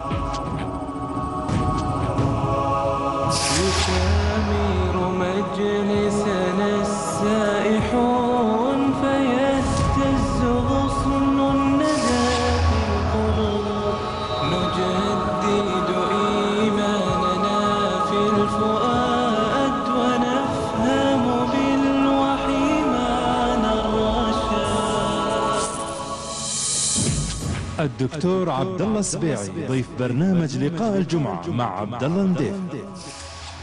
Oh. الدكتور عبد الله السبيعي ضيف برنامج لقاء الجمعة مع عبد الله نديف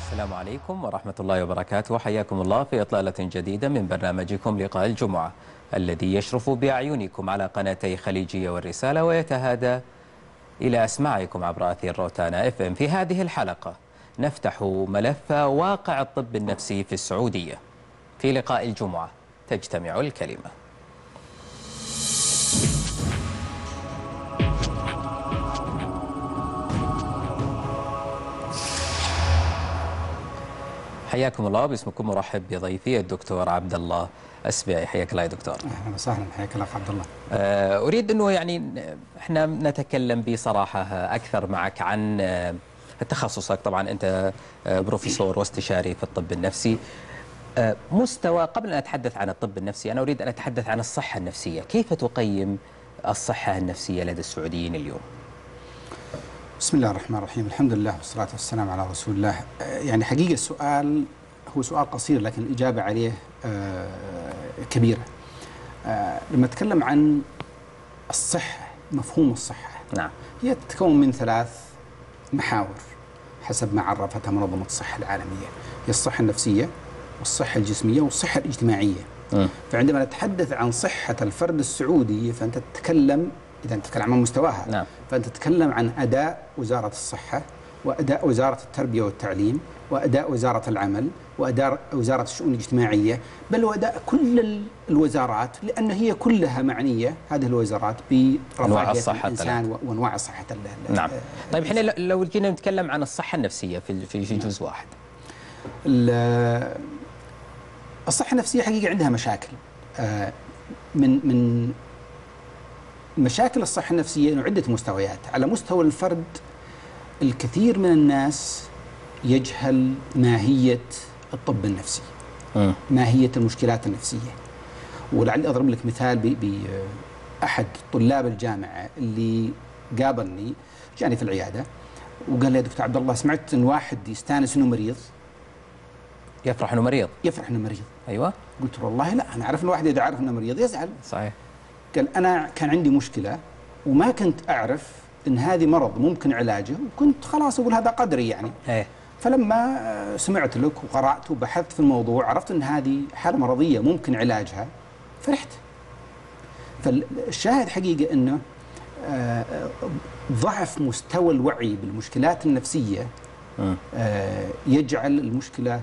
السلام عليكم ورحمة الله وبركاته. حياكم الله في إطلالة جديدة من برنامجكم لقاء الجمعة الذي يشرف بأعينكم على قناتي خليجية والرسالة ويتهادى إلى أسماعكم عبر أثير روتانا إف إم. في هذه الحلقة نفتح ملف واقع الطب النفسي في السعودية. في لقاء الجمعة تجتمع الكلمة. حياكم الله. باسمكم مرحب بضيفي الدكتور عبد الله السبيعي حياك الله يا دكتور. أهلا وسهلا. حياك الله عبد الله. آه، أريد أنه يعني إحنا نتكلم بصراحة أكثر معك عن آه، تخصصك. طبعا أنت آه، بروفيسور واستشاري في الطب النفسي. مستوى قبل أن أتحدث عن الطب النفسي أنا أريد أن أتحدث عن الصحة النفسية. كيف تقيم الصحة النفسية لدى السعوديين اليوم؟ بسم الله الرحمن الرحيم. الحمد لله والصلاة والسلام على رسول الله. آه، يعني حقيقة السؤال هو سؤال قصير لكن الإجابة عليه آه، كبيرة. آه، لما أتكلم عن الصحة مفهوم الصحة نعم. هي تتكون من ثلاث محاور حسب ما عرفتها منظمة الصحة العالمية. هي الصحة النفسية والصحة الجسمية والصحة الاجتماعية. مم. فعندما نتحدث عن صحة الفرد السعودي فأنت تتكلم إذا تتكلم عن مستواها. نعم. فأنت تتكلم عن أداء وزارة الصحة وأداء وزارة التربية والتعليم وأداء وزارة العمل وأداء وزارة الشؤون الاجتماعية بل وأداء كل ال- الوزارات لأن هي كلها معنية هذه الوزارات أنواع برفاهية الصحة الإنسان و- وأنواع صحة ال- ال- نعم. طيب إحنا لو جينا نتكلم عن الصحة النفسية في في في جزء واحد. ال- الصحة النفسية حقيقة عندها مشاكل. آه، من من مشاكل الصحة النفسية إنه عدة مستويات. على مستوى الفرد الكثير من الناس يجهل ماهية الطب النفسي مم. ماهية المشكلات النفسية. ولعلي أضرب لك مثال بأحد طلاب الجامعة اللي قابلني جاني في العيادة وقال لي يا دكتور عبد الله سمعت إن واحد يستأنس إنه مريض؟ يفرح أنه مريض؟ يفرح إنه مريض. أيوة. قلت له والله لا أنا أعرف إن الواحد اذا عرف إنه مريض يزعل. صحيح. قال أنا كان عندي مشكلة وما كنت أعرف إن هذه مرض ممكن علاجه وكنت خلاص أقول هذا قدري يعني. إيه. فلما آه، سمعت لك وقرأت وبحثت في الموضوع عرفت إن هذه حالة مرضية ممكن علاجها فرحت. فالشاهد حقيقة إنه آه، ضعف مستوى الوعي بالمشكلات النفسية مم. آه، يجعل المشكلة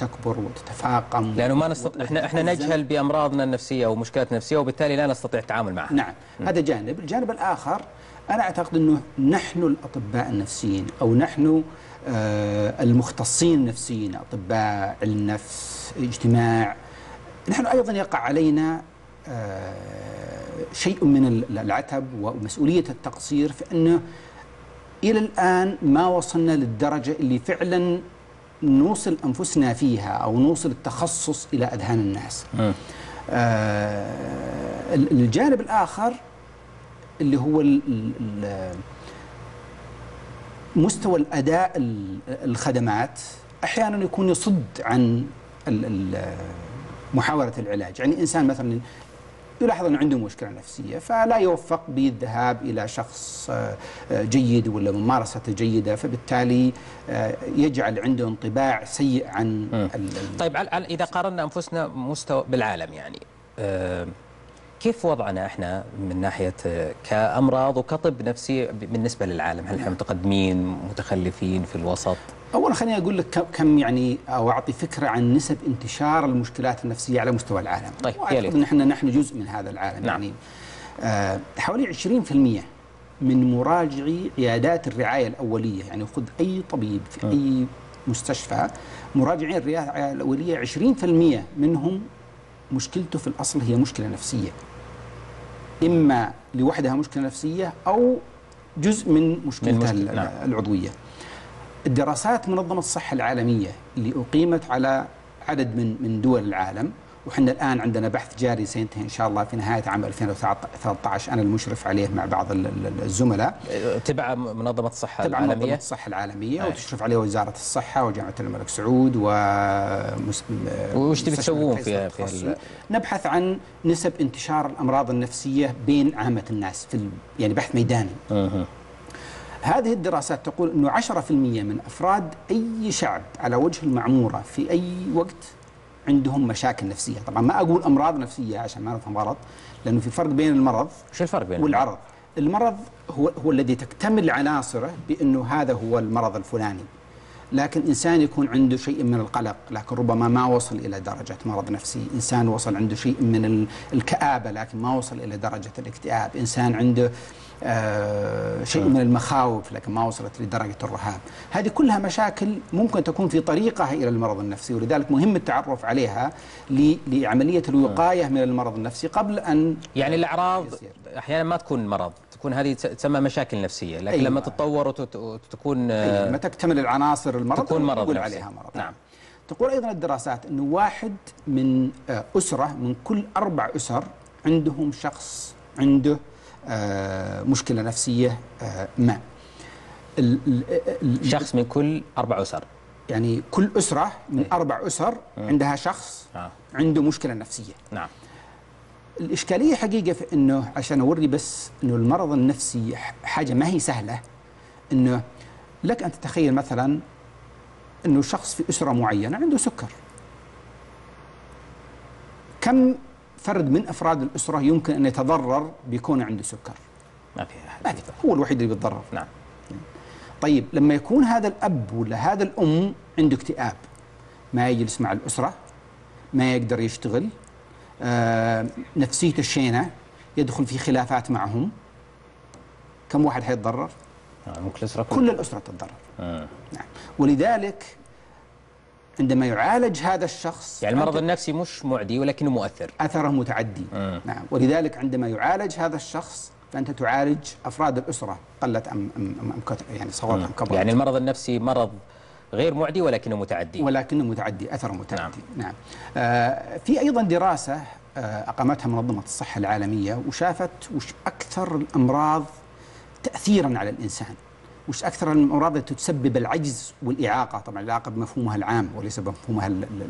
تكبر وتتفاقم لأنه ما نستطيع إحنا إحنا. نجهل بأمراضنا النفسية ومشكلات نفسيه وبالتالي لا نستطيع التعامل معها. نعم. هذا جانب. الجانب الآخر أنا أعتقد أنه نحن الأطباء النفسيين أو نحن آه، المختصين النفسيين أطباء علم نفس اجتماع نحن أيضا يقع علينا آه، شيء من ال- العتب ومسؤولية التقصير في أنه إلى الآن ما وصلنا للدرجة اللي فعلا نوصل أنفسنا فيها أو نوصل التخصص إلى أذهان الناس. آه، ال- الجانب الآخر اللي هو ال- ال- ال- مستوى الأداء ال- الخدمات أحيانا يكون يصد عن محاولة العلاج يعني إنسان مثلا يلاحظ أنه عنده مشكلة نفسية فلا يوفق بالذهاب إلى شخص آه، جيد ولا ممارسته جيدة فبالتالي آه، يجعل عنده انطباع سيء عن طيب إذا قارنا أنفسنا مستوى بالعالم يعني آه، كيف وضعنا إحنا من ناحية كأمراض وكطب نفسي بالنسبة للعالم؟ هل إحنا متقدمين متخلفين في الوسط؟ اولا خليني أقول لك كم- يعني أو أعطي فكرة عن نسب انتشار المشكلات النفسية على مستوى العالم. طيب، وأعتقد. إن إحنا نحن جزء من هذا العالم نعم. يعني آه حوالي 20% من مراجعي عيادات الرعاية الأولية يعني خذ أي طبيب في أي مستشفى مراجعين الرعاية الأولية 20% منهم مشكلته في الأصل هي مشكلة نفسية. إما لوحدها مشكلة نفسية أو جزء من مشكلتها من مشكلة، ال- نعم. الدراسات منظمة الصحة العالمية اللي أقيمت على عدد من من دول العالم وحنا الآن عندنا بحث جاري سينتهي إن شاء الله في نهاية عام 2013 أنا المشرف عليه مع بعض ال- ال- الزملاء تبع منظمة الصحة تبع العالمية الصحة العالمية أي. وتشرف عليه وزارة الصحة وجامعة الملك سعود و وش تبي تسوون في- في نبحث عن نسب انتشار الأمراض النفسية بين عامة الناس في ال- يعني بحث ميداني مهم. هذه الدراسات تقول إنه 10% من أفراد أي شعب على وجه المعمورة في أي وقت عندهم مشاكل نفسية، طبعا ما أقول أمراض نفسية عشان ما نفهم غلط، لأنه في فرق بين المرض وش الفرق بينهم؟ والعرض. المرض هو هو الذي تكتمل عناصره بأنه هذا هو المرض الفلاني. لكن إنسان يكون عنده شيء من القلق لكن ربما ما وصل إلى درجة مرض نفسي، إنسان وصل عنده شيء من ال- الكآبة لكن ما وصل إلى درجة الاكتئاب، إنسان عنده شيء من المخاوف لكن ما وصلت لدرجة الرهاب، هذه كلها مشاكل ممكن تكون في طريقها إلى المرض النفسي ولذلك مهم التعرف عليها ل- لعملية الوقاية من المرض النفسي قبل أن يعني الأعراض. أحيانا ما تكون مرض تكون هذه تس- تسمى مشاكل نفسية لكن أيوة. لما تتطور وتكون أي، لما تكتمل العناصر المرض تكون مرض نقول نفسي. عليها مرض نعم. تقول أيضا الدراسات إنه واحد من آه، أسرة من كل أربع أسر عندهم شخص عنده آه، مشكلة نفسية آه، ما. شخص من كل أربع أسر. يعني كل أسرة من أربع أسر عندها شخص آه. عنده مشكلة نفسية. نعم. الإشكالية حقيقة في أنه عشان أوري بس أنه المرض النفسي حاجة ما هي سهلة أنه لك أن تتخيل مثلا أنه شخص في أسرة معينة عنده سكر. كم فرد من أفراد الأسرة يمكن أن يتضرر بكونه عنده سكر. ما في أحد. ما في. هو الوحيد اللي بيتضرر. نعم. طيب لما يكون هذا الأب ولا هذا الأم عنده اكتئاب ما يجلس مع الأسرة ما يقدر يشتغل آه نفسيته شينة يدخل في خلافات معهم كم واحد حيتضرر؟ آه، ممكن الأسرة كلها. كل الأسرة تتضرر. مم. نعم. ولذلك عندما يعالج هذا الشخص يعني المرض النفسي مش معدي ولكنه مؤثر. أثره متعدي. مم. نعم. ولذلك عندما يعالج هذا الشخص فأنت تعالج أفراد الأسرة قلت أم, أم, أم, أم يعني صغرت أم كبرت يعني المرض النفسي مرض غير معدي ولكنه متعدي. ولكنه متعدي أثره متعدي. نعم, نعم. آه في أيضا دراسة آه أقامتها منظمة الصحة العالمية وشافت وش أكثر الأمراض تاثيرا على الإنسان. وش أكثر الأمراض التي تسبب العجز والإعاقة؟ طبعا الاعاقه بمفهومها العام وليس بمفهومها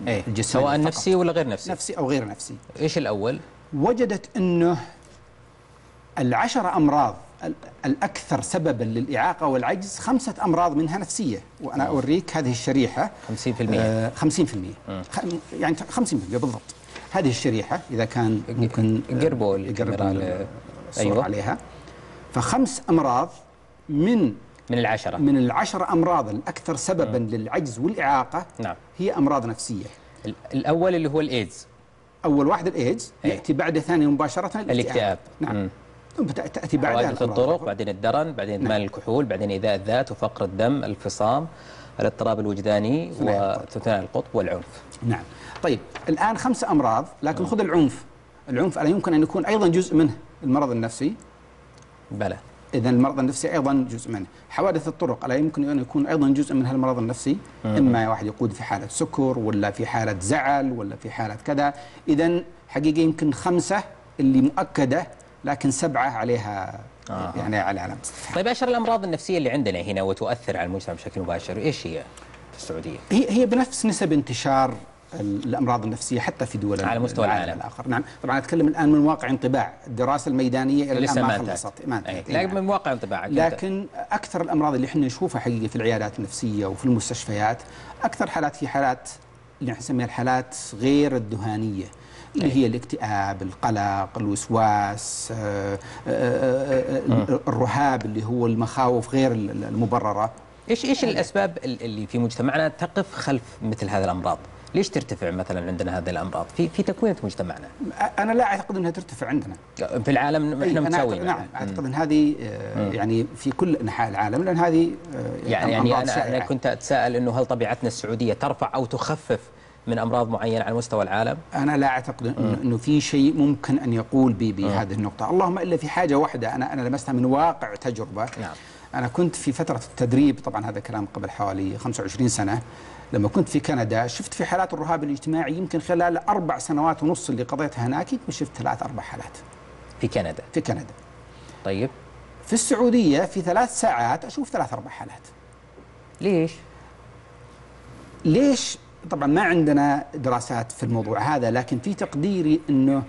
إيه. الجسماني سواء فقط. نفسي ولا غير نفسي؟ نفسي أو غير نفسي. إيش الأول؟ وجدت إنه العشر أمراض ال- الأكثر سببا للإعاقة والعجز خمسة أمراض منها نفسية. وأنا أوريك هذه الشريحة. 50% آه 50% خ- يعني 50% بالضبط. هذه الشريحة إذا كان ممكن آه، قربوا الكاميرا أيوة. عليها. فخمس أمراض من من العشرة. من العشر امراض الاكثر سببا للعجز والإعاقة نعم. هي أمراض نفسية. ال- الأول اللي هو الإيدز. أول واحد الإيدز أي. يأتي بعد ثاني مباشرة الاكتئاب. نعم. مم. ثم تأ- تأتي بعدها حوادث الطرق. بعدين الدرن بعدين إدمان الكحول بعدين إيذاء الذات وفقر الدم الفصام الاضطراب الوجداني. وثنائي القطب. والعنف. نعم. طيب الآن خمس أمراض لكن خذ العنف. العنف ألا يمكن أن يكون أيضا جزء منه المرض النفسي؟ بلى. إذا المرض النفسي أيضا جزء منه. حوادث الطرق ألا يمكن أن يكون أيضا جزء من المرض النفسي؟ إما واحد يقود في حالة سكر ولا في حالة زعل ولا في حالة كذا. إذا حقيقة يمكن خمسة اللي مؤكدة لكن سبعة عليها آه. يعني على علامة استفهام طيب أشهر الأمراض النفسية اللي عندنا هنا وتؤثر على المجتمع بشكل مباشر إيش هي في السعودية؟ هي هي بنفس نسب انتشار الأمراض النفسية حتى في دول على مستوى العالم. الآخر نعم طبعا أتكلم الآن من واقع انطباع الدراسة الميدانية إلى الآن ما خلصت ما. انتهت لا نعم. من واقع انطباعك. لكن أكثر الأمراض اللي إحنا نشوفها حقيقة في العيادات النفسية وفي المستشفيات أكثر حالات هي حالات اللي نسميها الحالات غير الدهانية اللي هي الاكتئاب، القلق، الوسواس، آه، آه، آه، الرهاب اللي هو المخاوف غير المبررة. إيش إيش الأسباب ال- اللي في مجتمعنا تقف خلف مثل هذه الأمراض؟ ليش ترتفع مثلا عندنا هذه الأمراض في في تكوينة مجتمعنا؟ أنا لا أعتقد إنها ترتفع عندنا. في العالم إيه، إحنا أنا متساويين نعم أعتقد إن هذه آه، يعني في كل أنحاء العالم لأن هذه آه، يعني أمراض يعني أنا أنا شائعة. كنت أتساءل إنه هل طبيعتنا السعودية ترفع أو تخفف من أمراض معينة على مستوى العالم؟ أنا لا أعتقد إنه في شيء ممكن أن يقول ب- بهذه النقطة اللهم إلا في حاجة واحدة أنا أنا لمستها من واقع تجربة نعم. أنا كنت في فترة التدريب طبعا هذا كلام قبل حوالي 25 سنة لما كنت في كندا شفت في حالات الرهاب الاجتماعي يمكن خلال أربع سنوات ونص اللي قضيتها هناك يمكن شفت ثلاث أربع حالات. في كندا؟ في كندا. طيب. في السعودية في ثلاث ساعات أشوف ثلاث أربع حالات. ليش؟ ليش؟ طبعا ما عندنا دراسات في الموضوع هذا لكن في تقديري إنه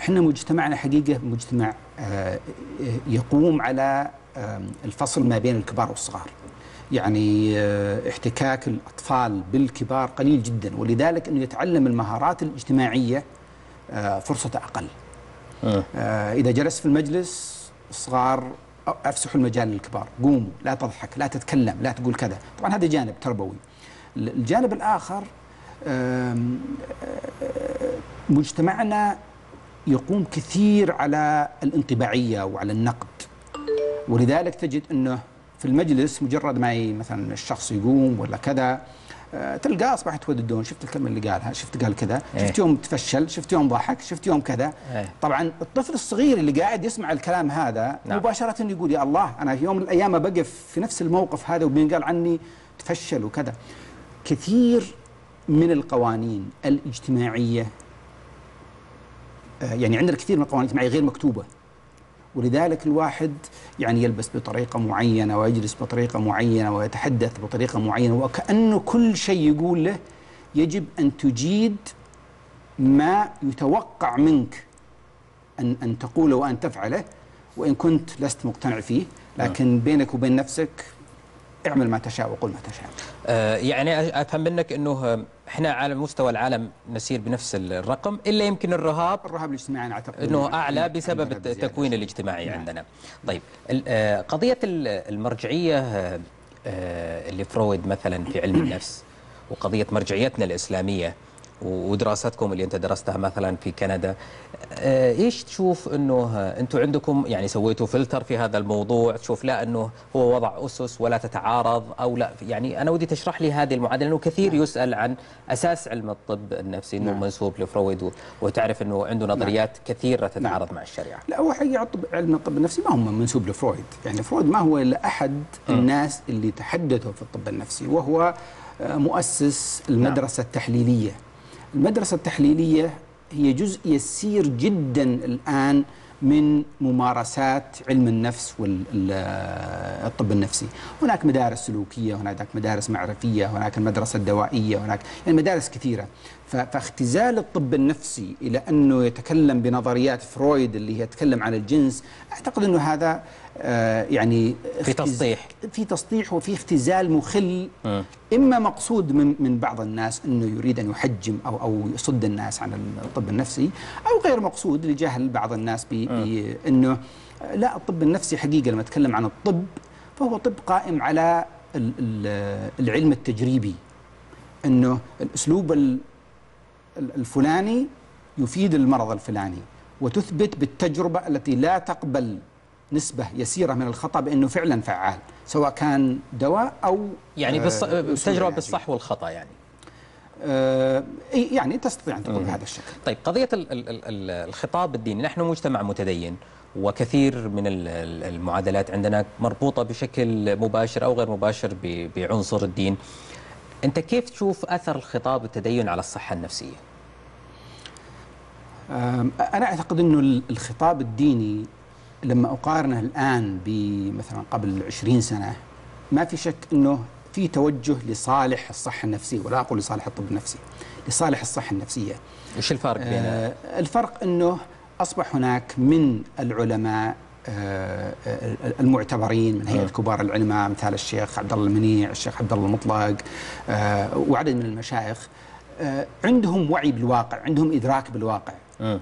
إحنا مجتمعنا حقيقة مجتمع آه، يقوم على الفصل ما بين الكبار والصغار. يعني آه، احتكاك الأطفال بالكبار قليل جدا. ولذلك إنه يتعلم المهارات الاجتماعية آه، فرصته أقل. مم. آه، إذا جلس في المجلس الصغار أفسحوا المجال للكبار. قوموا لا تضحك لا تتكلم لا تقول كذا. طبعا هذا جانب تربوي. الجانب الآخر مجتمعنا يقوم كثير على الانطباعية وعلى النقد. ولذلك تجد أنه في المجلس مجرد ما مثلا الشخص يقوم ولا كذا آه، تلقاه أصبح توددون شفت الكلمة اللي قالها؟ شفت قال كذا؟ إيه. شفت يوم تفشل؟ شفت يوم ضحك؟ شفت يوم كذا؟ إيه. طبعا الطفل الصغير اللي قاعد يسمع الكلام هذا نعم. مباشرة يقول يا الله أنا في يوم من الأيام بقف في نفس الموقف هذا وبينقال عني تفشل وكذا. كثير من القوانين الاجتماعية آه، يعني عندنا كثير من القوانين الاجتماعية غير مكتوبة. ولذلك الواحد يعني يلبس بطريقة معينة ويجلس بطريقة معينة ويتحدث بطريقة معينة وكأنه كل شيء يقول له يجب أن تجيد ما يتوقع منك أن أن تقوله وأن تفعله وإن كنت لست مقتنع فيه لكن بينك وبين نفسك اعمل ما تشاء وقل ما تشاء آه يعني أفهم منك إنه آه، إحنا على مستوى العالم نسير بنفس الرقم إلا يمكن الرهاب الرهاب الاجتماعي أنا أعتقد إنه أعلى بسبب. التكوين الاجتماعي نعم. عندنا. طيب آه، قضية ال- المرجعية آه، اللي فرويد مثلا في علم النفس وقضية مرجعيتنا الإسلامية ودراستكم اللي أنت درستها مثلا في كندا إيش تشوف إنه آه، أنتم عندكم يعني سويتوا فلتر في هذا الموضوع؟ تشوف لا إنه هو وضع أسس ولا تتعارض أو لا؟ يعني أنا ودي تشرح لي هذه المعادلة لأنه كثير يسأل عن أساس علم الطب النفسي إنه نعم. منسوب لفرويد وتعرف إنه عنده نظريات كثيرة تتعارض مع الشريعة. لا هو الطب علم الطب النفسي ما هو منسوب لفرويد. يعني فرويد ما هو إلا أحد الناس اللي تحدثوا في الطب النفسي وهو آه، مؤسس المدرسة التحليلية. المدرسة التحليلية هي جزء يسير جدا الآن من ممارسات علم النفس والطب النفسي. هناك مدارس سلوكية هناك مدارس معرفية هناك المدرسة الدوائية هناك يعني مدارس كثيرة. فاختزال الطب النفسي إلى أنه يتكلم بنظريات فرويد اللي هي تتكلم عن الجنس أعتقد أنه هذا آه، يعني في تسطيح. في تسطيح وفي اختزال مخل مم. إما مقصود من من بعض الناس أنه يريد أن يحجم أو أو يصد الناس عن الطب النفسي أو غير مقصود لجهل بعض الناس بانه لا الطب النفسي حقيقة لما أتكلم عن الطب فهو طب قائم على ال- ال- العلم التجريبي أنه الأسلوب ال- ال- الفلاني يفيد المرض الفلاني وتثبت بالتجربة التي لا تقبل نسبة يسيرة من الخطأ بأنه فعلا فعال سواء كان دواء أو يعني بالص... آه، علاجي. بالصح والخطأ يعني آه، يعني تستطيع أن تقول بهذا الشكل طيب ال- الخطاب الديني نحن مجتمع متدين وكثير من ال- ال- المعادلات عندنا مربوطة بشكل مباشر أو غير مباشر. بعنصر الدين أنت كيف تشوف أثر الخطاب التدين على الصحة النفسية آم، أنا أعتقد أنه ال- الخطاب الديني لما أقارنه الآن بمثلا قبل 20 سنة ما في شك أنه في توجه لصالح الصحة النفسية ولا أقول لصالح الطب النفسي لصالح الصحة النفسية. وش الفرق بين آه، الفرق أنه أصبح هناك من العلماء آه، آه، المعتبرين من هيئة كبار العلماء مثال الشيخ عبد الله المنيع الشيخ عبد الله المطلق آه، وعدد من المشايخ. عندهم وعي بالواقع عندهم إدراك بالواقع. مم.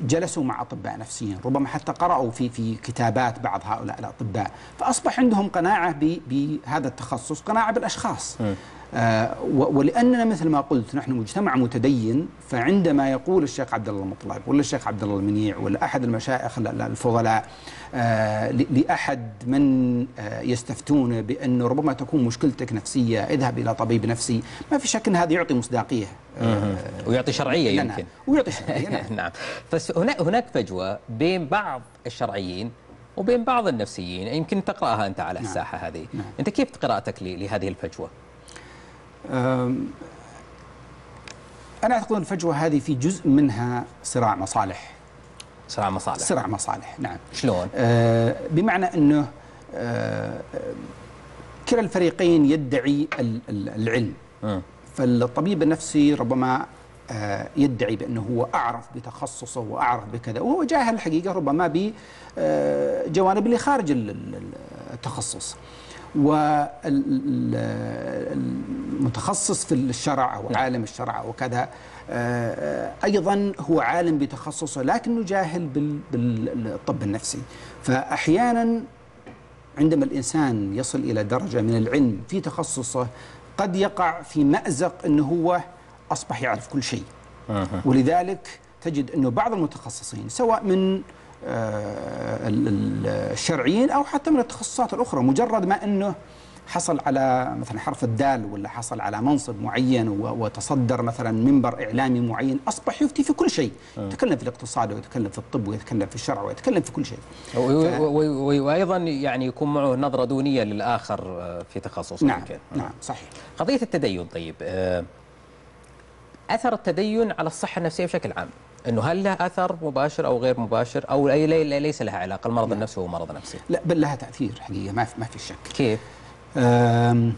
جلسوا مع أطباء نفسيين، ربما حتى قرأوا في في كتابات بعض هؤلاء الأطباء، فأصبح عندهم قناعة بهذا التخصص، قناعة بالأشخاص. آه، و- ولأننا مثل ما قلت نحن مجتمع متدين فعندما يقول الشيخ عبد الله المطلب ولا الشيخ عبد الله المنيع ولا أحد المشايخ ال- ال- الفضلاء آه، ل- لأحد من آه، يستفتون بانه ربما تكون مشكلتك نفسية اذهب إلى طبيب نفسي ما في شك إن هذا يعطي مصداقية آه، ويعطي شرعية لنا. يمكن ويعطي شرعية نعم. نعم بس هناك فجوة بين بعض الشرعيين وبين بعض النفسيين يمكن تقرأها أنت على نعم. الساحة هذه نعم. أنت كيف قراءتك لهذه الفجوة أم، أنا أعتقد أن الفجوة هذه في جزء منها صراع مصالح. صراع مصالح. صراع مصالح نعم. شلون؟ آه، بمعنى أنه آه، كلا الفريقين يدعي ال- ال- العلم. مم. فالطبيب النفسي ربما آه، يدعي بأنه هو أعرف بتخصصه وأعرف بكذا وهو جاهل الحقيقة ربما بجوانب اللي خارج ال- ال- التخصص. والمتخصص في الشرع أو عالم الشرع أو كذا آه، أيضا هو عالم بتخصصه لكنه جاهل بال- بالطب النفسي. فأحيانا عندما الإنسان يصل إلى درجة من العلم في تخصصه قد يقع في مأزق أنه هو أصبح يعرف كل شيء. ولذلك تجد أنه بعض المتخصصين سواء من الشرعيين أو حتى من التخصصات الأخرى مجرد ما أنه حصل على مثلا حرف الدال ولا حصل على منصب معين وتصدر مثلا منبر إعلامي معين أصبح يفتي في كل شيء. يتكلم في الاقتصاد ويتكلم في الطب ويتكلم في الشرع ويتكلم في كل شيء. و- وأيضا يعني يكون معه نظرة دونية للآخر آه، في تخصصه نعم. نعم صحيح. قضية التدين طيب آه، أثر التدين على الصحة النفسية بشكل عام؟ إنه هل له أثر مباشر أو غير مباشر؟ أو لي- لي- ليس لها علاقة المرض النفسي هو مرض نفسي. لا بل لها تأثير حقيقة ما في ما في شك. كيف؟ أم،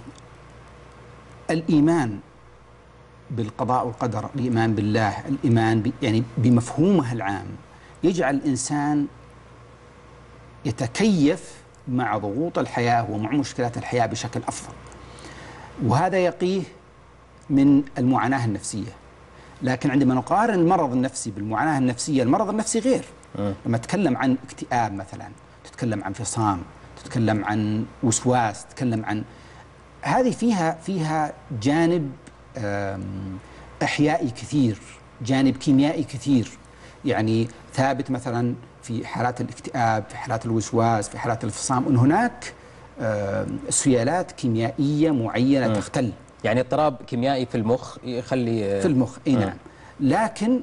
الإيمان بالقضاء والقدر الإيمان بالله الإيمان ب يعني بمفهومه العام يجعل الإنسان يتكيف مع ضغوط الحياة ومع مشكلات الحياة بشكل أفضل. وهذا يقيه من المعاناة النفسية. لكن عندما نقارن المرض النفسي بالمعاناة النفسية المرض النفسي غير. لما تتكلم عن اكتئاب مثلا تتكلم عن فصام تتكلم عن وسواس تتكلم عن هذه فيها فيها جانب إحيائي كثير جانب كيميائي كثير. يعني ثابت مثلا في حالات الاكتئاب في حالات الوسواس في حالات الفصام إن هناك سيالات كيميائية معينة تختل. يعني اضطراب كيميائي في المخ يخلي آه، في المخ إي نعم. لكن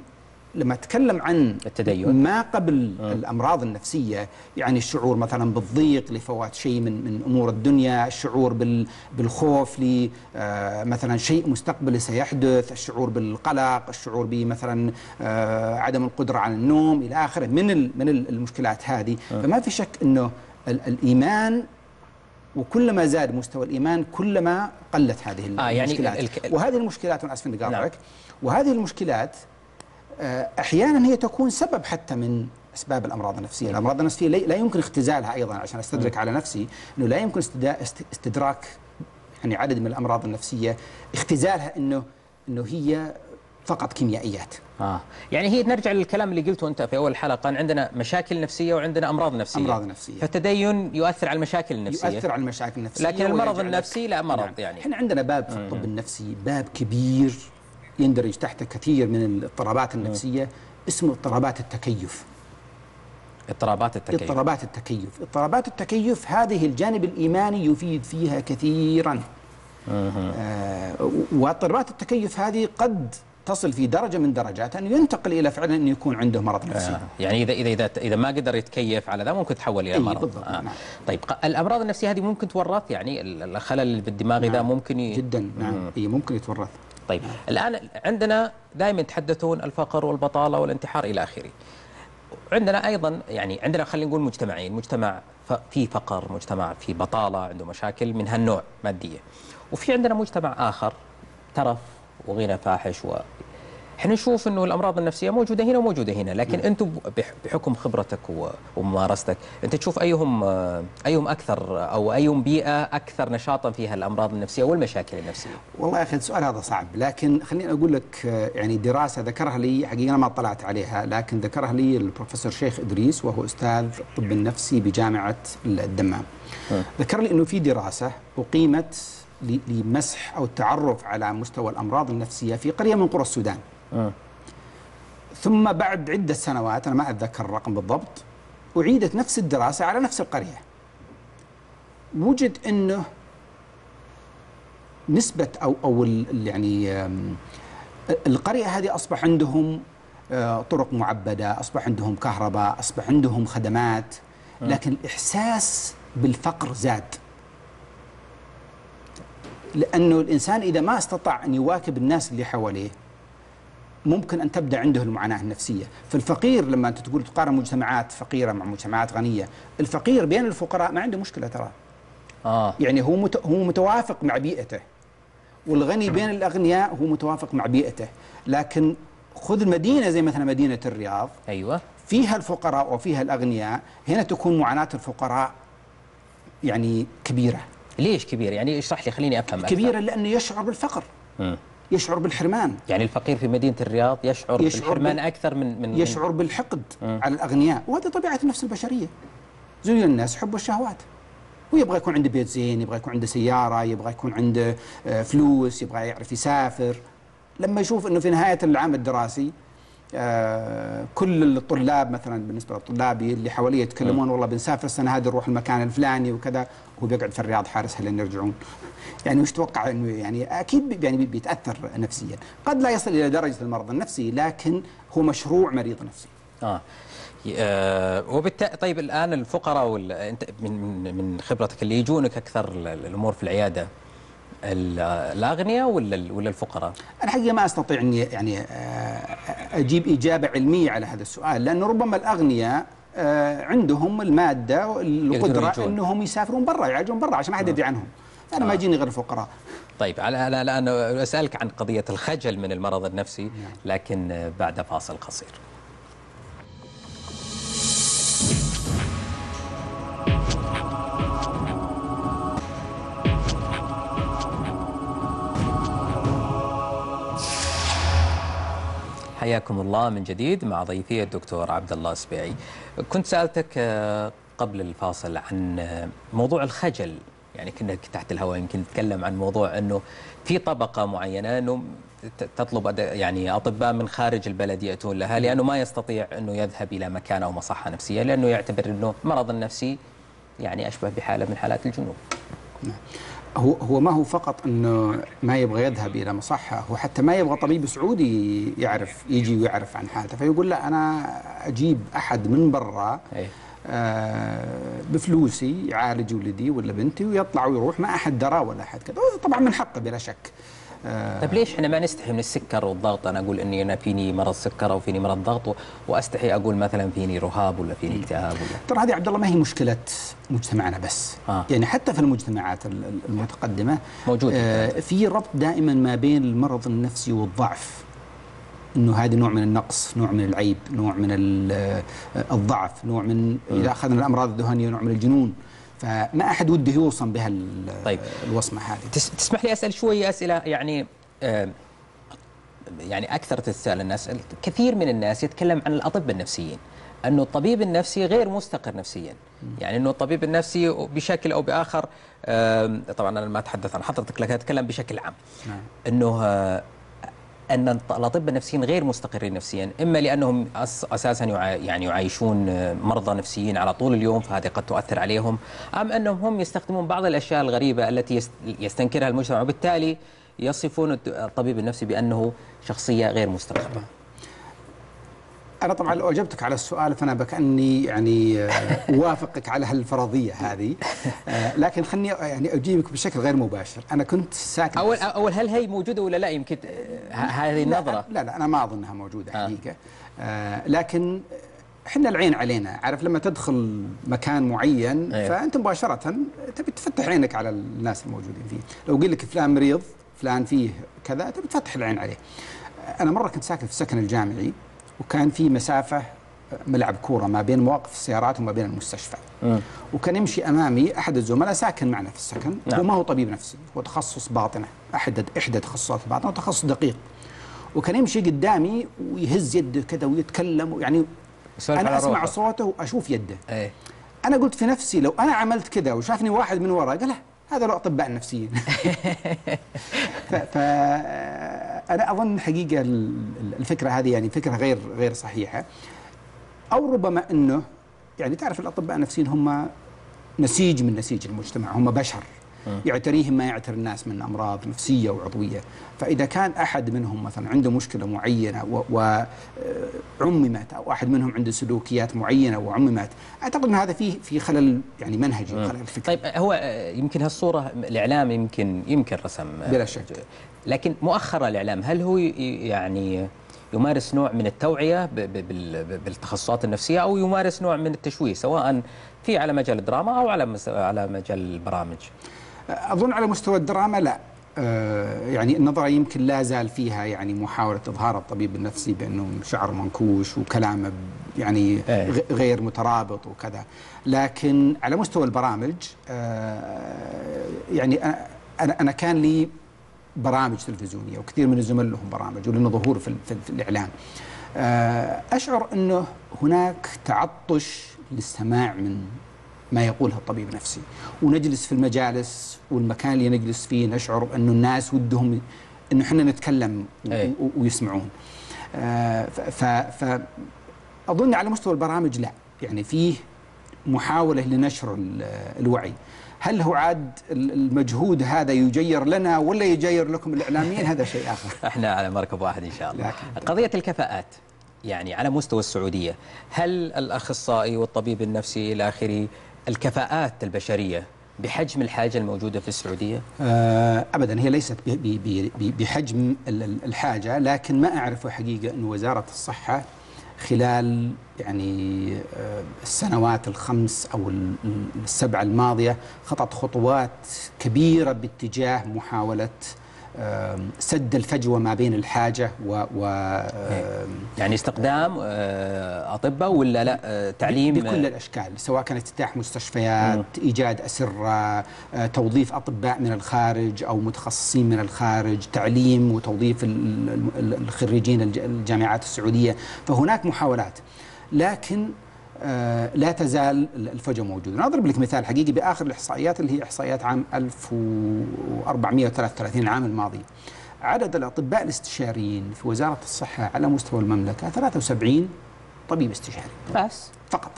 لما أتكلم عن التدين. ما قبل الأمراض النفسية يعني الشعور مثلا بالضيق لفوات شيء من من أمور الدنيا، الشعور بال بالخوف ل آه، مثلا شيء مستقبلي سيحدث، الشعور بالقلق، الشعور بمثلا آه، عدم القدرة على النوم إلى آخره من من ال- المشكلات هذه، فما في شك إنه ال- الإيمان وكلما زاد مستوى الإيمان كلما قلت هذه آه، يعني المشكلات. ال- ال- وهذه المشكلات أسف إني نعم. وهذه المشكلات آه، أحيانا هي تكون سبب حتى من أسباب الأمراض النفسية، الأمراض النفسية لا يمكن اختزالها أيضا عشان أستدرك على نفسي إنه لا يمكن استدراك يعني عدد من الأمراض النفسية. اختزالها انه إنه هي فقط كيميائيات. آه. يعني هي نرجع للكلام اللي قلته أنت في أول حلقة أن عندنا مشاكل نفسية وعندنا أمراض نفسية أمراض نفسية. فالتدين يؤثر على المشاكل النفسية يؤثر على المشاكل النفسية لكن المرض النفسي لا مرض نعم. يعني. إحنا عندنا باب في الطب النفسي باب كبير يندرج تحته كثير من الاضطرابات النفسية اسمه اضطرابات التكيف. اضطرابات التكيف اضطرابات التكيف اضطرابات التكيف هذه الجانب الإيماني يفيد فيها كثيرا آه واضطرابات التكيف هذه قد تصل في درجة من درجات أن ينتقل إلى فعلا أن يكون عنده مرض نفسي. آه. يعني اذا اذا إذا إذا ما قدر يتكيف على ذا ممكن تحول إلى إي، مرض. بالضبط، نعم. طيب الأمراض النفسية هذه ممكن تورث؟ يعني ال- الخلل اللي بالدماغ ذا نعم. ممكن ي... جدا نعم. اي ممكن يتورث. طيب الآن عندنا دائما يتحدثون الفقر والبطالة والانتحار إلى آخره. عندنا أيضا يعني عندنا خلينا نقول مجتمعين مجتمع ف- فيه فقر مجتمع فيه بطالة عنده مشاكل من هالنوع ماديه وفي عندنا مجتمع آخر ترف وغنى فاحش و إحنا نشوف إنه الأمراض النفسية موجودة هنا وموجودة هنا لكن أنتم بح- بحكم خبرتك وممارستك أنت تشوف أيهم أيهم أكثر أو أيهم بيئة أكثر نشاطا فيها الأمراض النفسية والمشاكل النفسية؟ والله يا أخي السؤال هذا صعب لكن خليني أقول لك آه، يعني دراسة ذكرها لي حقيقة أنا ما اطلعت عليها لكن ذكرها لي البروفيسور شيخ إدريس وهو أستاذ الطب النفسي بجامعة الدمام. ذكر لي أنه في دراسة أقيمت ل- لمسح أو التعرف على مستوى الأمراض النفسية في قرية من قرى السودان. ثم بعد عدة سنوات أنا ما أتذكر الرقم بالضبط أعيدت نفس الدراسة على نفس القرية. وجد إنه نسبة أو أو ال- يعني آم، القرية هذه أصبح عندهم آه، طرق معبدة، أصبح عندهم كهرباء، أصبح عندهم خدمات، لكن الإحساس بالفقر زاد. لأنه الإنسان إذا ما استطاع أن يواكب الناس اللي حواليه ممكن أن تبدأ عنده المعاناة النفسية، فالفقير لما أنت تقول تقارن مجتمعات فقيرة مع مجتمعات غنية، الفقير بين الفقراء ما عنده مشكلة ترى. آه. يعني هو مت... هو متوافق مع بيئته. والغني بين الأغنياء هو متوافق مع بيئته. لكن خذ المدينة زي مثلا مدينة الرياض. أيوه. فيها الفقراء وفيها الأغنياء هنا تكون معاناة الفقراء يعني كبيرة. ليش كبير؟ يعني اشرح لي خليني أفهم أكثر. كبيرة لأنه يشعر بالفقر. يشعر بالحرمان. يعني الفقير في مدينة الرياض يشعر, يشعر بالحرمان بال- أكثر من من يشعر بالحقد على الأغنياء. وهذه طبيعة النفس البشرية. زي الناس حب الشهوات. ويبغى يكون عنده بيت زين يبغى يكون عنده سيارة يبغى يكون عنده آه، فلوس يبغى يعرف يسافر. لما يشوف إنه في نهاية العام الدراسي كل الطلاب مثلا بالنسبة للطلاب اللي حواليه يتكلمون والله بنسافر السنة هذه نروح المكان الفلاني وكذا هو بيقعد في الرياض حارسها لين يرجعون؟ يعني وش تتوقع إنه يعني؟ أكيد يعني بيتأثر نفسيا. قد لا يصل إلى درجة المرض النفسي لكن هو مشروع مريض نفسي. آه. آه. وبالتالي طيب الآن الفقراء وال... أنت من من من خبرتك اللي يجونك أكثر ال- الأمور في العيادة ال- الاغنياء ولا ولا الفقراء؟ أنا حقيقه ما أستطيع أني يعني آه، أجيب إجابة علمية على هذا السؤال لأنه ربما الاغنياء آه، عندهم المادة والقدرة. أنهم يسافرون برا يعالجون برا عشان ما حد يدري عنهم فأنا ما يجيني غير الفقراء طيب أنا أنا الان أسألك عن قضية الخجل من المرض النفسي لكن آه، بعد فاصل قصير. حياكم الله من جديد مع ضيفي الدكتور عبد الله السبيعي. كنت سألتك آه، قبل الفاصل عن آه، موضوع الخجل يعني كنا تحت الهواء يمكن نتكلم عن موضوع إنه في طبقة معينة إنه ت- تطلب يعني أطباء من خارج البلد يأتون لها لأنه ما يستطيع إنه يذهب إلى مكان أو مصحة نفسية لأنه يعتبر إنه مرض النفسي يعني أشبه بحالة من حالات الجنون. هو هو ما هو فقط إنه ما يبغى يذهب إلى مصحة هو حتى ما يبغى طبيب سعودي يعرف يجي ويعرف عن حالته فيقول لا أنا أجيب أحد من برا. آه بفلوسي يعالج ولدي ولا بنتي ويطلع ويروح ما أحد درى ولا أحد كذا طبعا من حقه بلا شك طيب ليش إحنا ما نستحي من السكر والضغط؟ أنا أقول إني أنا فيني مرض سكر أو فيني مرض ضغط وأستحي أقول مثلا فيني رهاب ولا فيني اكتئاب ولا. ترى هذه عبد الله ما هي مشكلة مجتمعنا بس. آه. يعني حتى في المجتمعات ال- ال- المتقدمة موجود. آه في ربط دائما ما بين المرض النفسي والضعف. إنه هذه نوع من النقص نوع من العيب نوع من آه، الضعف نوع من إذا أخذنا الأمراض الذهنية نوع من الجنون. فما أحد وده يوصم بها طيب. الوصمة هذه تس- تسمح لي أسأل شوية أسئلة يعني آه، يعني أكثر تتساءل الناس كثير من الناس يتكلم عن الاطباء النفسيين انه الطبيب النفسي غير مستقر نفسيا يعني انه الطبيب النفسي بشكل أو بآخر آم، طبعا أنا ما أتحدث عن حضرتك لكن أتكلم بشكل عام نعم. الط- الأطباء النفسيين غير مستقرين نفسيا إما لأنهم أس أساسا يعا يعني يعيشون آه، مرضى نفسيين على طول اليوم فهذه قد تؤثر عليهم أم أنهم هم يستخدمون بعض الأشياء الغريبة التي يست- يستنكرها المجتمع وبالتالي يصفون الطبيب النفسي بأنه شخصية غير مستقرة. أنا طبعا لو أجبتك على السؤال فأنا بكأني يعني آه، أوافقك على هالفرضية هذه. آه، لكن خلني يعني أجيبك بشكل غير مباشر. أنا كنت ساكن أول أول هل هي موجودة ولا لا؟ يمكن آه، هذه النظرة. لا لا أنا ما أظنها موجودة. حقيقة. آه لكن إحنا العين علينا. عارف لما تدخل مكان معين أيوه. فأنت مباشرة تبي تفتح عينك على الناس الموجودين فيه. لو قل لك فلان مريض فلان فيه كذا تبي تفتح العين عليه. أنا مرة كنت ساكن في السكن الجامعي. وكان في مسافة ملعب كورة ما بين مواقف السيارات وما بين المستشفى. وكان يمشي أمامي أحد الزملاء ساكن معنا في السكن نعم. هو ما هو طبيب نفسي هو تخصص باطنة أحد إحدى تخصصات الباطنة وتخصص دقيق. وكان يمشي قدامي ويهز يده كذا ويتكلم يعني أنا أسمع روحه. صوته وأشوف يده. إيه. أنا قلت في نفسي لو أنا عملت كذا وشافني واحد من ورا قال هذا له اطباء نفسيين ف, ف أنا أظن حقيقة ال- الفكرة هذه يعني فكرة غير غير صحيحة. أو ربما إنه يعني تعرف الأطباء النفسيين هم نسيج من نسيج المجتمع هم بشر. يعتريهم ما يعتري الناس من أمراض نفسية وعضوية. فإذا كان أحد منهم مثلا عنده مشكلة معينة وعممت أو أحد منهم عنده سلوكيات معينة وعممت أعتقد إن هذا فيه في خلل يعني منهجي خلل فكري. طيب هو يمكن هالصورة الإعلام يمكن يمكن رسم. بلا شك. لكن مؤخرا الإعلام هل هو يعني يمارس نوع من التوعية بالتخصصات النفسية أو يمارس نوع من التشويه سواء في على مجال الدراما أو على على مجال البرامج؟ أظن على مستوى الدراما لا. آه، يعني النظرة يمكن لا زال فيها يعني محاولة إظهار الطبيب النفسي بأنه شعره منكوش وكلامه يعني إيه. غير مترابط وكذا. لكن على مستوى البرامج آه، يعني أنا- كان لي برامج تلفزيونية وكثير من الزملاء لهم برامج ولنا ظهور في, في الإعلام. آه، أشعر أنه هناك تعطش للسماع من ما يقوله الطبيب النفسي ونجلس في المجالس والمكان اللي نجلس فيه نشعر انه الناس ودهم انه إحنا نتكلم أي. ويسمعون. آه، ف ف أظن على مستوى البرامج لا. يعني فيه محاولة لنشر ال- الوعي. هل هو عاد ال- المجهود هذا يجير لنا ولا يجير لكم الإعلاميين؟ هذا شيء آخر. إحنا على مركب واحد إن شاء الله. قضية الكفاءات يعني على مستوى السعودية هل الأخصائي والطبيب النفسي إلى آخره الكفاءات البشرية بحجم الحاجة الموجودة في السعودية؟ آه، ابدا هي ليست بحجم ال- ال- الحاجة لكن ما اعرفه حقيقة إن وزارة الصحة خلال يعني آه، السنوات الخمس أو ال- ال- السبع الماضية خطت خطوات كبيرة باتجاه محاولة آم، سد الفجوة ما بين الحاجة و, و آم، يعني استخدام آه، أطباء ولا لا؟ آه، تعليم بكل الأشكال سواء كان إفتتاح مستشفيات إيجاد أسرة آه، توظيف أطباء من الخارج أو متخصصين من الخارج تعليم وتوظيف ال- ال- ال- الخريجين الج- الجامعات السعودية فهناك محاولات. لكن آه، لا تزال الفجوه موجوده أنا اضرب لك مثال حقيقي بآخر الإحصائيات اللي هي إحصائيات عام 1433 العام الماضي. عدد الأطباء الاستشاريين في وزارة الصحة على مستوى المملكة 73 طبيب استشاري. بس. فقط.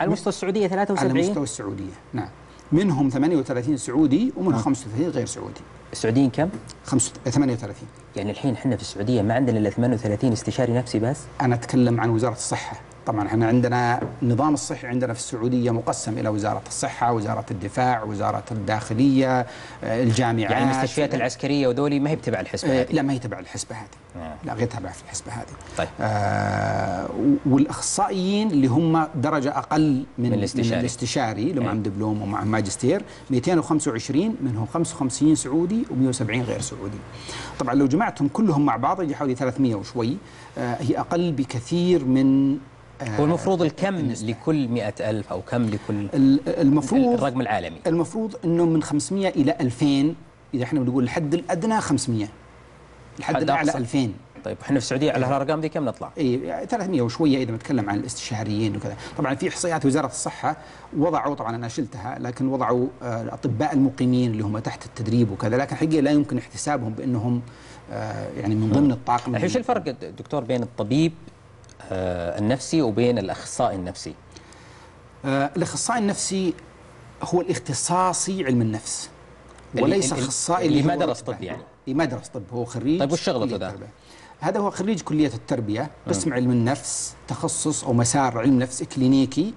على مستوى السعودية على 73 مستوى السعودية نعم. منهم 38 سعودي ومنهم 35 غير سعودي. السعوديين كم؟ خمسة- 38 يعني الحين إحنا في السعودية ما عندنا إلا 38 استشاري نفسي بس؟ أنا أتكلم عن وزارة الصحة. طبعا إحنا عندنا النظام الصحي عندنا في السعودية مقسم إلى وزارة الصحة وزارة الدفاع وزارة الداخلية آه، الجامعات يعني المستشفيات العسكرية ودولي ما هي بتبع الحسبة آه، هذه لا ما هي تبع الحسبة هذه آه. لا غير تبع في الحسبة هذه طيب. آه والأخصائيين اللي هم درجة أقل من, من الاستشاري. من الاستشاري اللي. معهم دبلوم ومعهم ماجستير 225 منهم 55 سعودي و170 غير سعودي طبعا لو جمعتهم كلهم مع بعض يجي حوالي 300 وشوي آه هي أقل بكثير من هو المفروض الكم النسبة. لكل مئة ألف أو كم لكل ال- المفروض الرقم العالمي المفروض إنه من 500 إلى 2000 إذا إحنا بنقول الحد الادنى 500 الحد أقصى. 2000 طيب إحنا في السعودية على هالأرقام دي كم نطلع؟ اي 300 وشوية إذا بنتكلم عن الاستشاريين وكذا، طبعا في إحصائيات وزارة الصحة وضعوا طبعا أنا شلتها لكن وضعوا آه، الأطباء المقيمين اللي هم تحت التدريب وكذا، لكن حقيقة لا يمكن احتسابهم بأنهم آه، يعني من ضمن الطاقم الحين شو الفرق دكتور بين الطبيب آه، النفسي وبين الأخصائي النفسي؟ آه، الأخصائي النفسي هو الاختصاصي علم النفس اللي- وليس اللي- أخصائي اللي ما درس. طب يعني. إيه، ما درس طب هو خريج طيب وش شغلته ذا؟ هذا هو خريج كلية التربية قسم علم النفس تخصص أو مسار علم نفس كلينيكي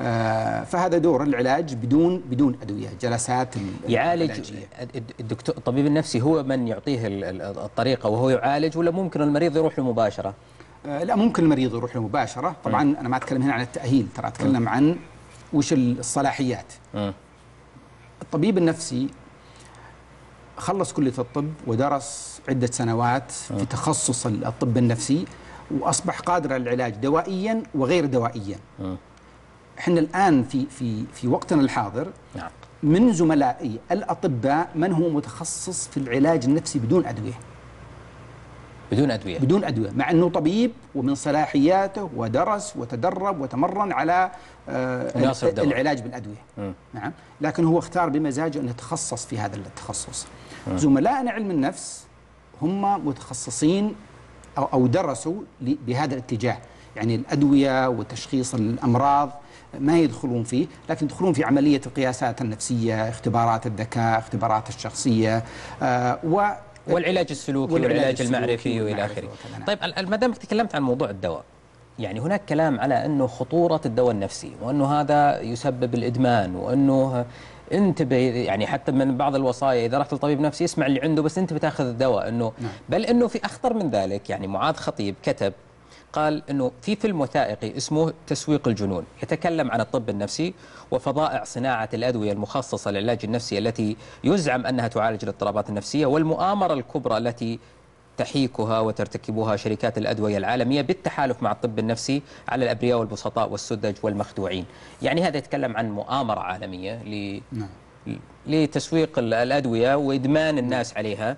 آه فهذا دور العلاج بدون بدون أدوية جلسات ال- يعالج الدكتور الطبيب النفسي هو من يعطيه ال- ال- الطريقة وهو يعالج ولا ممكن المريض يروح له مباشرة؟ آه لا ممكن المريض يروح له مباشرة. طبعا أنا ما أتكلم هنا عن التأهيل ترى أتكلم عن وش الصلاحيات. مم. الطبيب النفسي خلص كلية الطب ودرس عدة سنوات في تخصص الطب النفسي وأصبح قادر على العلاج دوائيا وغير دوائيا. إحنا الآن في في في وقتنا الحاضر. نعم. من زملائي الأطباء من هو متخصص في العلاج النفسي بدون أدوية. بدون أدوية. بدون أدوية مع إنه طبيب ومن صلاحياته ودرس وتدرب وتمرن على آه،. العلاج بالأدوية. نعم. لكن هو اختار بمزاجه انه يتخصص في هذا التخصص. زملائنا علم النفس هم متخصصين أو أو درسوا بهذا الاتجاه. يعني الأدوية وتشخيص الأمراض ما يدخلون فيه لكن يدخلون في عملية القياسات النفسية اختبارات الذكاء اختبارات الشخصية آه و والعلاج السلوكي والعلاج والعلاج, المعرفي والى آخره نعم. طيب ما دامك تكلمت عن موضوع الدواء يعني هناك كلام على أنه خطورة الدواء النفسي وأنه هذا يسبب الإدمان وأنه انتبه يعني حتى من بعض الوصايا إذا رحت لطبيب نفسي اسمع اللي عنده بس انت بتاخذ الدواء إنه نعم. بل إنه في أخطر من ذلك يعني معاذ خطيب كتب قال إنه في فيلم وثائقي اسمه تسويق الجنون يتكلم عن الطب النفسي وفظائع صناعة الأدوية المخصصة للعلاج النفسي التي يزعم أنها تعالج الاضطرابات النفسية والمؤامرة الكبرى التي تحيكها وترتكبها شركات الأدوية العالمية بالتحالف مع الطب النفسي على الأبرياء والبسطاء والسذج والمخدوعين، يعني هذا يتكلم عن مؤامرة عالمية ل نعم. لتسويق ال- الأدوية وإدمان الناس عليها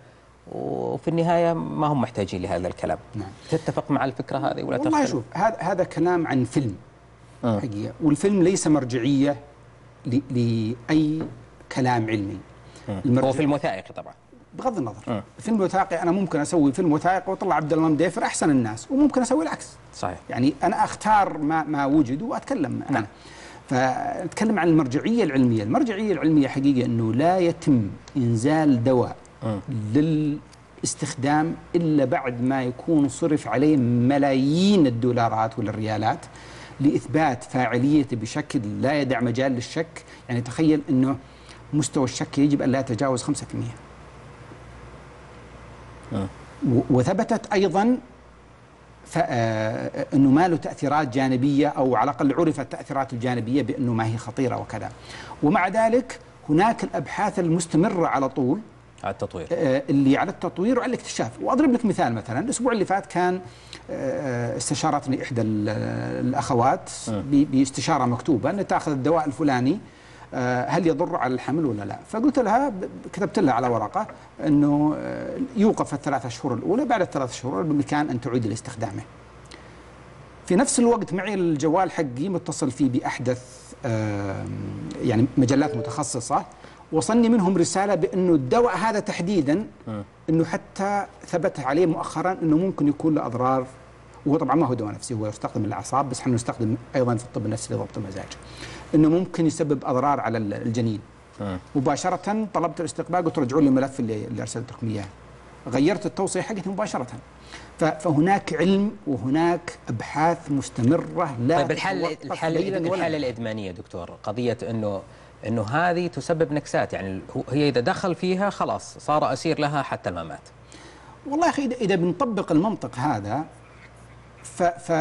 وفي النهاية ما هم محتاجين لهذا الكلام. نعم. تتفق مع الفكرة هذه ولا والله تختلف؟ شوف هذا هذا كلام عن فيلم آه. حقيقة والفيلم ليس مرجعية ل- لأي كلام علمي هو فيلم وثائقي طبعا. بغض النظر آه. فيلم وثائقي أنا ممكن أسوي فيلم وثائقي وأطلع عبد الله مديفر أحسن الناس وممكن أسوي العكس صحيح. يعني أنا أختار ما ما وجد وأتكلم نعم. عنه فنتكلم عن المرجعية العلمية، المرجعية العلمية حقيقة إنه لا يتم إنزال دواء. للاستخدام إلا بعد ما يكون صرف عليه ملايين الدولارات ولا الريالات لإثبات فاعليته بشكل لا يدع مجال للشك، يعني تخيل إنه مستوى الشك يجب أن لا يتجاوز 5%. مم. و- وثبتت أيضا ف- آه، إنه ما له تأثيرات جانبية أو على الأقل عرفت التاثيرات الجانبية بإنه ما هي خطيرة وكذا. ومع ذلك هناك الأبحاث المستمرة على طول على التطوير. آه، اللي على التطوير وعلى الاكتشاف. وأضرب لك مثال مثلا. الأسبوع اللي فات كان آه، استشارتني إحدى ال- الأخوات باستشارة مكتوبة ان تأخذ الدواء الفلاني آه، هل يضر على الحمل ولا لا؟ فقلت لها كتبت لها على ورقة إنه آه، يوقف الثلاث أشهر الأولى. بعد الثلاث شهور بامكان أن تعيد لاستخدامه. في نفس الوقت معي الجوال حقي متصل فيه بأحدث آم، يعني مجلات متخصصة. وصلني منهم رسالة بأنه الدواء هذا تحديدا إنه حتى ثبت عليه مؤخرا إنه ممكن يكون له أضرار وهو طبعا ما هو دواء نفسي هو يستخدم للاعصاب بس إحنا نستخدم أيضا في الطب النفسي لضبط المزاج. إنه ممكن يسبب أضرار على ال- الجنين. مم. مباشرة طلبت الاستقبال قلت رجعوا لي الملف اللي, اللي أرسلت لكم إياه. غيرت التوصية حقتي مباشرة. ف- فهناك علم وهناك أبحاث مستمرة لا طيب الحل الحل ولا الحاله الإدمانية دكتور قضية إنه إنه هذه تسبب نكسات. يعني هي إذا دخل فيها خلاص صار أسير لها حتى الممات والله يا أخي إذا بنطبق المنطق هذا ف, ف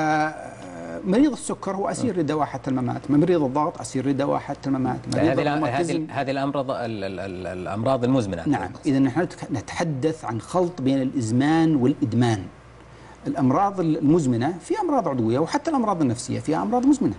مريض السكر هو أسير لدواء حتى الممات، مريض الضغط أسير لدواء حتى الممات، مريض هذه هذه الأمراض ال- ال- ال- الأمراض المزمنة. نعم. إذا نحن نتحدث عن خلط بين الإزمان والإدمان. الأمراض المزمنة في أمراض عضوية وحتى الأمراض النفسية فيها أمراض مزمنة.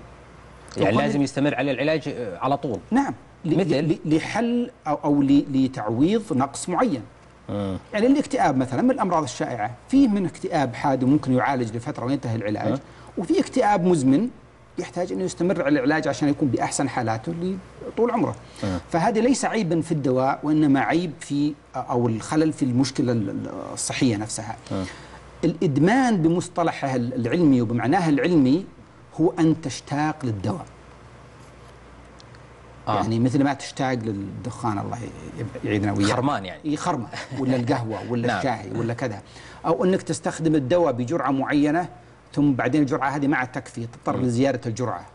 يعني لازم يستمر على العلاج آه، على طول نعم مثل؟ لحل أو أو ل- لتعويض نقص معين. مم. يعني الاكتئاب مثلا من الأمراض الشائعة، في من اكتئاب حاد ممكن يعالج لفترة وينتهي العلاج، أه. وفي اكتئاب مزمن يحتاج أنه يستمر على العلاج عشان يكون بأحسن حالاته لطول عمره. أه. فهذه ليس عيبا في الدواء وإنما عيب في أو الخلل في المشكلة ال- الصحية نفسها. الإدمان بمصطلحه العلمي وبمعناها العلمي هو أن تشتاق للدواء. آه. يعني مثل ما تشتاق للدخان الله يعيدنا وياك خرمان يعني. خرمه ولا القهوة ولا نعم. الشاي ولا كذا أو أنك تستخدم الدواء بجرعة معينة ثم بعدين الجرعة هذه ما عاد تكفي تضطر لزيادة الجرعة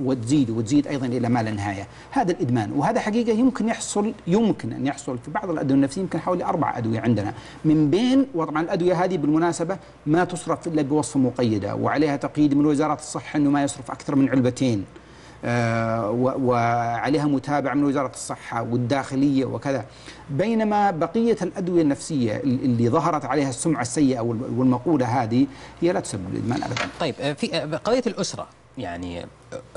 وتزيد وتزيد أيضا إلى ما لا نهايه، هذا الإدمان وهذا حقيقة يمكن يحصل يمكن أن يحصل في بعض الأدوية النفسية يمكن حوالي أربع أدوية عندنا، من بين وطبعا الأدوية هذه بالمناسبة ما تصرف إلا بوصفة مقيدة وعليها تقييد من وزارة الصحة إنه ما يصرف أكثر من علبتين. آه، وعليها متابعة من وزارة الصحة والداخلية وكذا بينما بقية الأدوية النفسية اللي ظهرت عليها السمعة السيئة وال- والمقولة هذه هي لا تسبب الادمان ابدا. طيب آه، في آه، قضية الأسرة يعني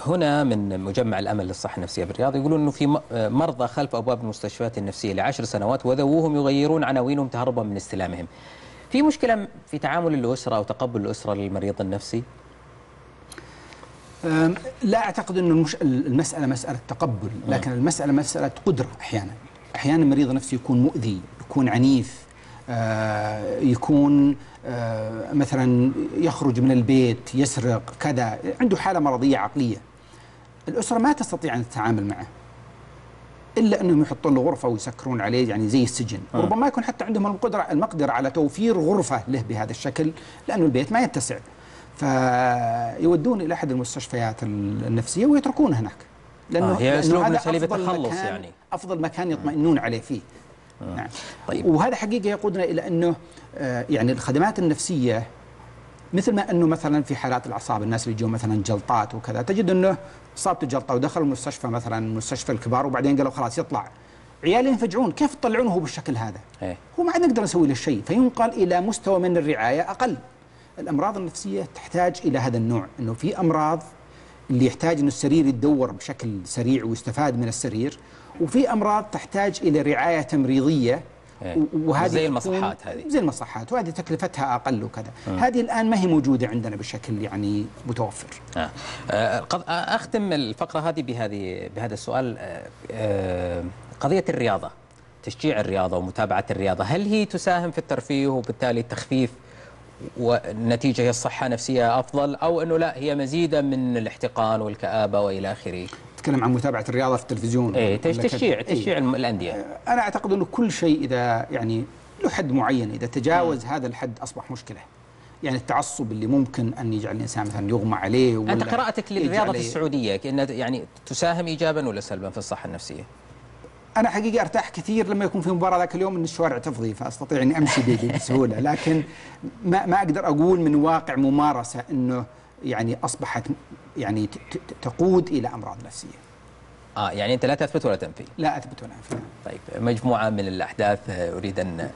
هنا من مجمع الأمل للصحة النفسية بالرياض يقولون إنه في مرضى خلف أبواب المستشفيات النفسية لعشر سنوات وذووهم يغيرون عناوينهم تهربا من استلامهم. في مشكلة في تعامل الأسرة أو تقبل الأسرة للمريض النفسي لا أعتقد إنه المش... المسألة مسألة تقبل لكن المسألة مسألة قدرة أحيانا. أحيانا المريض النفسي يكون مؤذي يكون عنيف آه، يكون آه، مثلا يخرج من البيت يسرق كذا عنده حالة مرضية عقلية. الأسرة ما تستطيع أن تتعامل معه إلا أنهم يحطون له غرفة ويسكرون عليه يعني زي السجن. وربما يكون حتى عندهم القدرة المقدرة على توفير غرفة له بهذا الشكل لأنه البيت ما يتسع. فيودون إلى أحد المستشفيات النفسية ويتركونه هناك آه، هي لأنه أسلوب من أفضل التخلص يعني. أفضل مكان يطمئنون عليه فيه نعم طيب. وهذا حقيقة يقودنا إلى أنه آه، يعني الخدمات النفسية مثل ما أنه مثلا في حالات الأعصاب الناس اللي يجون مثلا جلطات وكذا تجد أنه اصابته جلطه ودخل المستشفى مثلا مستشفى الكبار وبعدين قالوا خلاص يطلع عيالي ينفجعون كيف تطلعونه بالشكل هذا؟ إيه. هو ما عاد نقدر نسوي له شيء فينقل إلى مستوى من الرعاية أقل. الأمراض النفسية تحتاج إلى هذا النوع إنه في أمراض اللي يحتاج إنه السرير يتدور بشكل سريع ويستفاد من السرير وفي أمراض تحتاج إلى رعاية تمريضية إيه. وهذه زي المصحات هذه. زي المصحات وهذه تكلفتها أقل وكذا هذه الآن ما هي موجودة عندنا بشكل يعني متوفر آه. آه، آه، أختم الفقرة هذه بهذه بهذا السؤال آه، آه، قضية الرياضة تشجيع الرياضة ومتابعة الرياضة هل هي تساهم في الترفيه وبالتالي التخفيف والنتيجة هي الصحة النفسيه أفضل أو أنه لا هي مزيدا من الاحتقان والكآبة وإلى آخره. نتكلم عن متابعة الرياضة في التلفزيون. إيه كذا. تشجيع إيه. تشجيع الم- الأندية. أنا أعتقد أنه كل شيء إذا يعني له حد معين إذا تجاوز هذا الحد أصبح مشكلة. يعني التعصب اللي ممكن أن يجعل الإنسان مثلا يغمى عليه ولا انت قراءتك للرياضة في السعودية كأنها يعني تساهم ايجابا ولا سلبا في الصحة النفسية؟ أنا حقيقه أرتاح كثير لما يكون في مباراة ذاك اليوم إن الشوارع تفضي فأستطيع إني أمشي بسهولة لكن ما ما أقدر أقول من واقع ممارسة إنه يعني أصبحت يعني تقود إلى أمراض نفسية. آه يعني أنت لا تثبت ولا تنفي؟ لا أثبت ولا أنفي. طيب مجموعة من الأحداث آه، أريد أن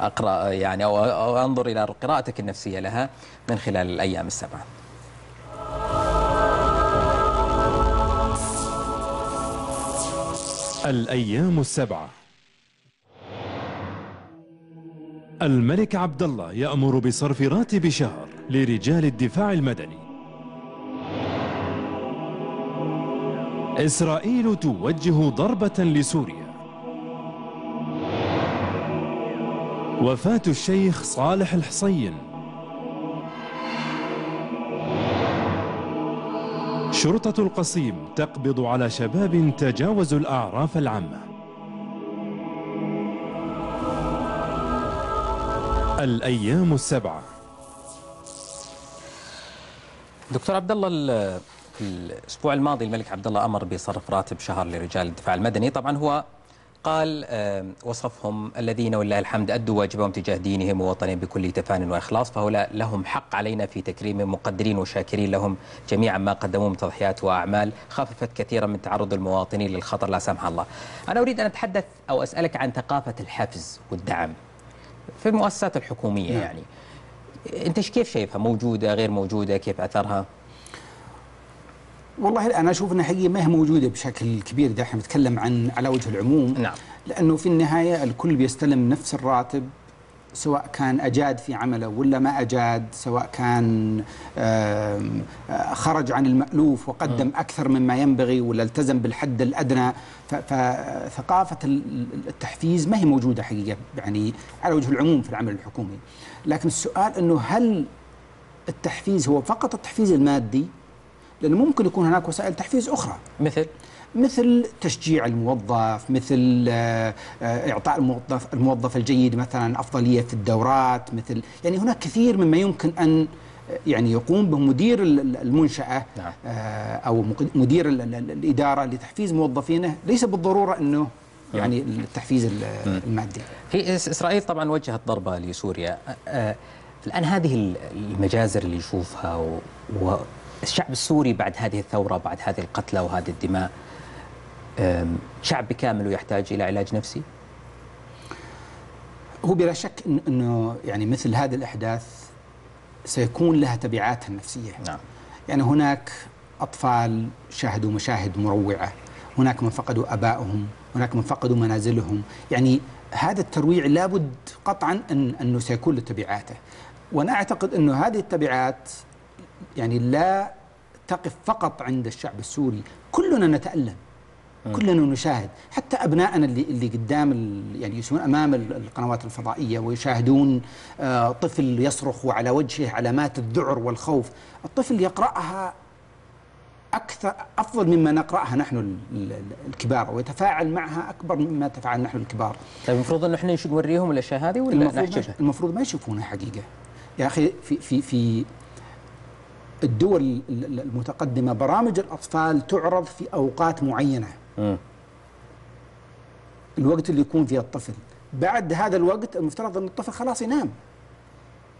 أقرأ يعني أو, أو أنظر إلى قراءتك النفسية لها من خلال الأيام السبعة. الأيام السبعة. الملك عبد الله يأمر بصرف راتب شهر لرجال الدفاع المدني. إسرائيل توجه ضربة لسوريا. وفاة الشيخ صالح الحصين شرطة القصيم تقبض على شباب تجاوزوا الأعراف العامة. الأيام السبعة. دكتور عبد الله ال- الأسبوع الماضي الملك عبد الله أمر بصرف راتب شهر لرجال الدفاع المدني. طبعا هو قال آه، وصفهم الذين ولله الحمد أدوا واجبهم تجاه دينهم ووطنهم بكل تفان وإخلاص فهؤلاء لهم حق علينا في تكريمهم مقدرين وشاكرين لهم جميعا ما قدموه من تضحيات وأعمال خففت كثيرا من تعرض المواطنين للخطر لا سمح الله. أنا أريد أن أتحدث أو أسألك عن ثقافة الحفز والدعم في المؤسسات الحكومية نعم. يعني. أنت كيف شايفها؟ موجودة غير موجودة؟ كيف أثرها؟ والله أنا أشوف انها حقيقة ما هي موجودة بشكل كبير إذا إحنا نتكلم عن على وجه العموم. نعم. لأنه في النهاية الكل بيستلم نفس الراتب سواء كان أجاد في عمله ولا ما أجاد سواء كان آه، خرج عن المألوف وقدم أكثر مما ينبغي ولا التزم بالحد الأدنى. فثقافه ال- التحفيز ما هي موجودة حقيقة يعني على وجه العموم في العمل الحكومي. لكن السؤال إنه هل التحفيز هو فقط التحفيز المادي؟ لأنه ممكن يكون هناك وسائل تحفيز أخرى. مثل؟ مثل تشجيع الموظف مثل آه، إعطاء الموظف الموظف الجيد مثلا أفضلية في الدورات مثل يعني هناك كثير مما يمكن أن آه، يعني يقوم به مدير ال- ال- المنشأة نعم. آه، مق- مدير ال- ال- الإدارة لتحفيز موظفينه. ليس بالضرورة إنه يعني التحفيز ال- المادي. في إس- إسرائيل طبعا وجهت ضربة لسوريا. الآن هذه ال- المجازر اللي يشوفها والشعب السوري بعد هذه الثورة بعد هذه القتلى وهذه الدماء شعب بكامله يحتاج إلى علاج نفسي؟ هو بلا شك إنه يعني مثل هذه الأحداث سيكون لها تبعاتها النفسية. نعم. يعني هناك أطفال شاهدوا مشاهد مروعة هناك من فقدوا أبائهم هناك من فقدوا منازلهم. يعني هذا الترويع لابد قطعا أن أنه سيكون له تبعاته وأنا أعتقد أنه هذه التبعات يعني لا تقف فقط عند الشعب السوري. كلنا نتألم. كلنا نشاهد. حتى أبنائنا اللي اللي قدام ال- يعني يسمون أمام ال- القنوات الفضائية ويشاهدون آه، طفل يصرخ وعلى وجهه علامات الذعر والخوف. الطفل يقرأها أكثر أفضل مما نقرأها نحن ال- ال- الكبار ويتفاعل معها أكبر مما نتفاعل نحن الكبار. طيب المفروض إن إحنا نوريهم الأشياء هذه ولا المفروض؟ المفروض ما يشوفونها حقيقة. يا أخي في في في الدول ال- ال- المتقدمة برامج الأطفال تعرض في أوقات معينة. مم. الوقت اللي يكون فيه الطفل. بعد هذا الوقت المفترض أن الطفل خلاص ينام.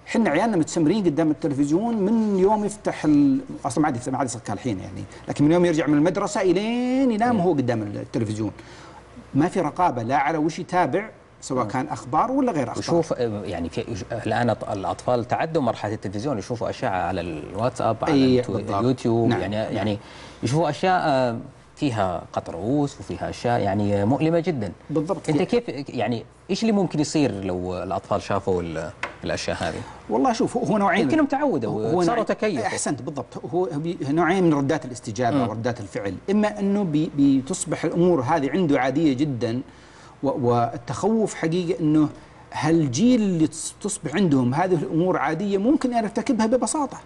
إحنا عيالنا متسمرين قدام التلفزيون من يوم يفتح ال... أصلا ما عاد ما عاد يصير كالحين يعني. لكن من يوم يرجع من المدرسة إلين ينام وهو قدام التلفزيون. ما في رقابة لا على وش يتابع سواء كان أخبار ولا غير أخبار وشوف آه، يعني في الآن الأطفال تعدوا مرحلة التلفزيون يشوفوا أشياء على الواتساب على أي، التو- بالضبط. اليوتيوب نعم. يعني يعني يشوفوا أشياء آه، فيها قطع رؤوس وفيها أشياء يعني مؤلمة جدا بالضبط أنت كيف يعني إيش اللي ممكن يصير لو الأطفال شافوا ال- الأشياء هذه؟ والله شوف هو نوعين يمكنهم تعودوا نوع- تكيفوا. أحسنت بالضبط هو نوعين من ردات الاستجابة وردات الفعل إما أنه بتصبح الأمور هذه عنده عادية جدا والتخوف حقيقة إنه هالجيل اللي تص- تصبح عندهم هذه الأمور عادية ممكن أن يرتكبها ببساطة؟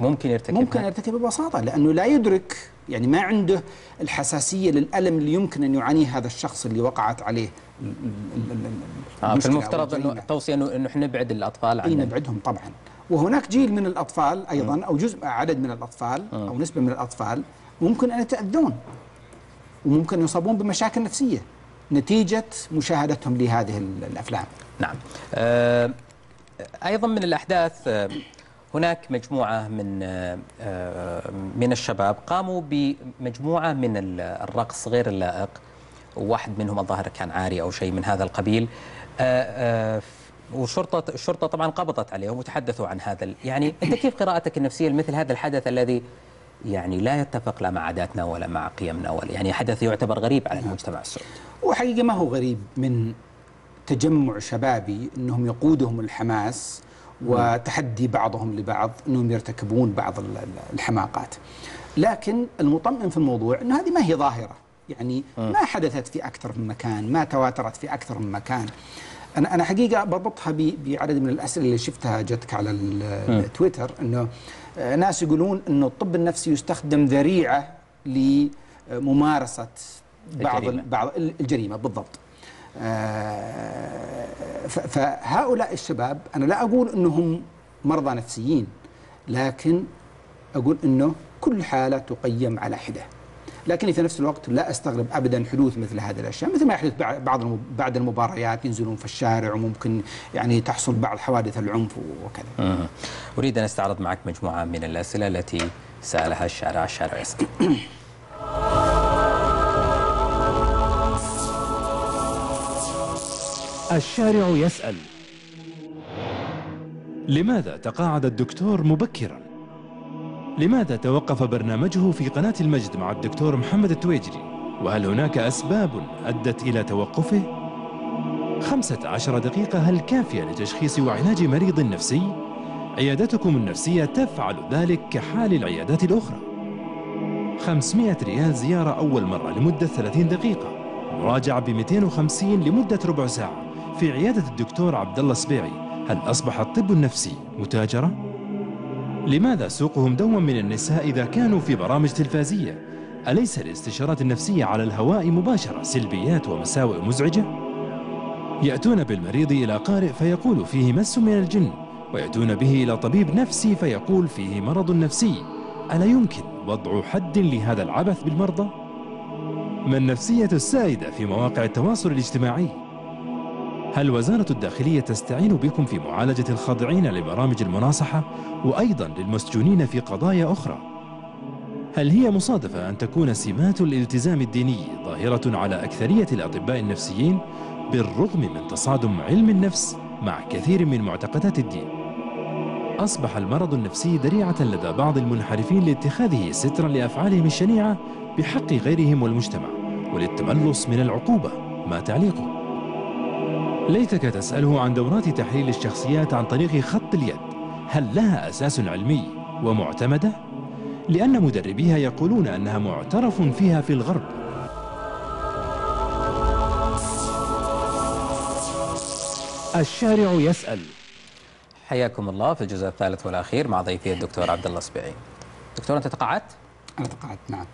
ممكن يرتكب ممكن يرتكب ببساطة لأنه لا يدرك يعني ما عنده الحساسية للألم اللي يمكن أن يعانيه هذا الشخص اللي وقعت عليه آه أو فالمفترض. التوصية انه إنه إحنا نبعد الأطفال اي عن نبعدهم طبعا. وهناك جيل من الأطفال أيضا أو جزء عدد من الأطفال أو نسبة من الأطفال ممكن أن يتأذون وممكن يصابون بمشاكل نفسية. نتيجة مشاهدتهم لهذه ال- الأفلام. نعم. آه، أيضا من الأحداث آه، هناك مجموعة من آه، من الشباب قاموا بمجموعة من ال- الرقص غير اللائق. واحد منهم الظاهر كان عاري أو شيء من هذا القبيل. والشرطة الشرطة طبعا قبضت عليهم وتحدثوا عن هذا يعني أنت كيف قراءتك النفسية لمثل هذا الحدث الذي يعني لا يتفق لا مع عاداتنا ولا مع قيمنا ولا يعني حدث يعتبر غريب على المجتمع السعودي؟ وحقيقه ما هو غريب من تجمع شبابي إنهم يقودهم الحماس وتحدي بعضهم لبعض إنهم يرتكبون بعض ال- ال- الحماقات. لكن المطمئن في الموضوع إنه هذه ما هي ظاهرة، يعني ما حدثت في أكثر من مكان، ما تواترت في أكثر من مكان. أنا أنا حقيقة بربطها بعدد من الأسئلة اللي شفتها جتك على التويتر إنه آه، ناس يقولون إنه الطب النفسي يستخدم ذريعة لممارسة بعض الجريمة. بعض الجريمة بالضبط. آه، فهؤلاء الشباب أنا لا أقول إنهم مرضى نفسيين لكن أقول إنه كل حالة تقيم على حدة. لكن في نفس الوقت لا أستغرب ابدا حدوث مثل هذه الأشياء مثل ما يحدث بع- بعض بعد المباريات ينزلون في الشارع وممكن يعني تحصل بعض حوادث العنف وكذا. مم. أريد أن أستعرض معك مجموعة من الأسئلة التي سألها الشارع الشارع يسأل الشارع يسأل لماذا تقاعد الدكتور مبكرا؟ لماذا توقف برنامجه في قناة المجد مع الدكتور محمد التويجري؟ وهل هناك أسباب أدت إلى توقفه؟ خمسة عشر دقيقة هل كافية لتشخيص وعلاج مريض نفسي؟ عيادتكم النفسية تفعل ذلك كحال العيادات الأخرى 500 ريال زيارة أول مرة لمدة 30 دقيقة مراجعة ب 250 لمدة ربع ساعة في عيادة الدكتور عبد الله السبيعي هل أصبح الطب النفسي متاجرة؟ لماذا سوقهم دوما من النساء إذا كانوا في برامج تلفازية؟ أليس الاستشارات النفسية على الهواء مباشرة سلبيات ومساوئ مزعجة؟ يأتون بالمريض إلى قارئ فيقول فيه مس من الجن ويأتون به إلى طبيب نفسي فيقول فيه مرض نفسي ألا يمكن وضع حد لهذا العبث بالمرضى؟ ما النفسية السائدة في مواقع التواصل الاجتماعي؟ هل وزارة الداخلية تستعين بكم في معالجة الخاضعين لبرامج المناصحة وأيضا للمسجونين في قضايا أخرى؟ هل هي مصادفة أن تكون سمات الالتزام الديني ظاهرة على أكثرية الأطباء النفسيين بالرغم من تصادم علم النفس مع كثير من معتقدات الدين؟ أصبح المرض النفسي ذريعة لدى بعض المنحرفين لاتخاذه سترا لأفعالهم الشنيعة بحق غيرهم والمجتمع وللتملص من العقوبة ما تعليقه؟ ليتك تسأله عن دورات تحليل الشخصيات عن طريق خط اليد. هل لها أساس علمي ومعتمدة؟ لأن مدربيها يقولون أنها معترف فيها في الغرب. الشارع يسأل. حياكم الله في الجزء الثالث والأخير مع ضيفي الدكتور عبد الله السبيعي دكتور أنت تقاعدت؟ أنا تقاعدت نعم.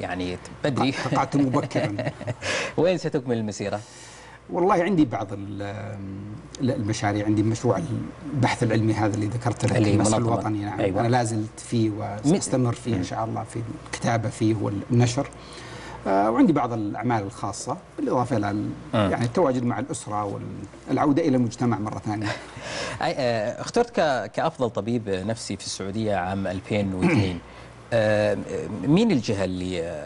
يعني بدري. تقاعدت مبكرا. وين ستكمل المسيرة؟ والله عندي بعض ال- المشاريع عندي مشروع البحث العلمي هذا اللي ذكرت لك منظمة. الوطني نعم أيوة. أنا لا زلت فيه وسأستمر فيه إن شاء الله في الكتابة فيه والنشر آه، وعندي بعض الأعمال الخاصة بالإضافة إلى. يعني التواجد مع الأسرة والعودة إلى المجتمع مرة ثانية آه، اخترت ك- كأفضل طبيب نفسي في السعودية عام 2002 آه، مين الجهة اللي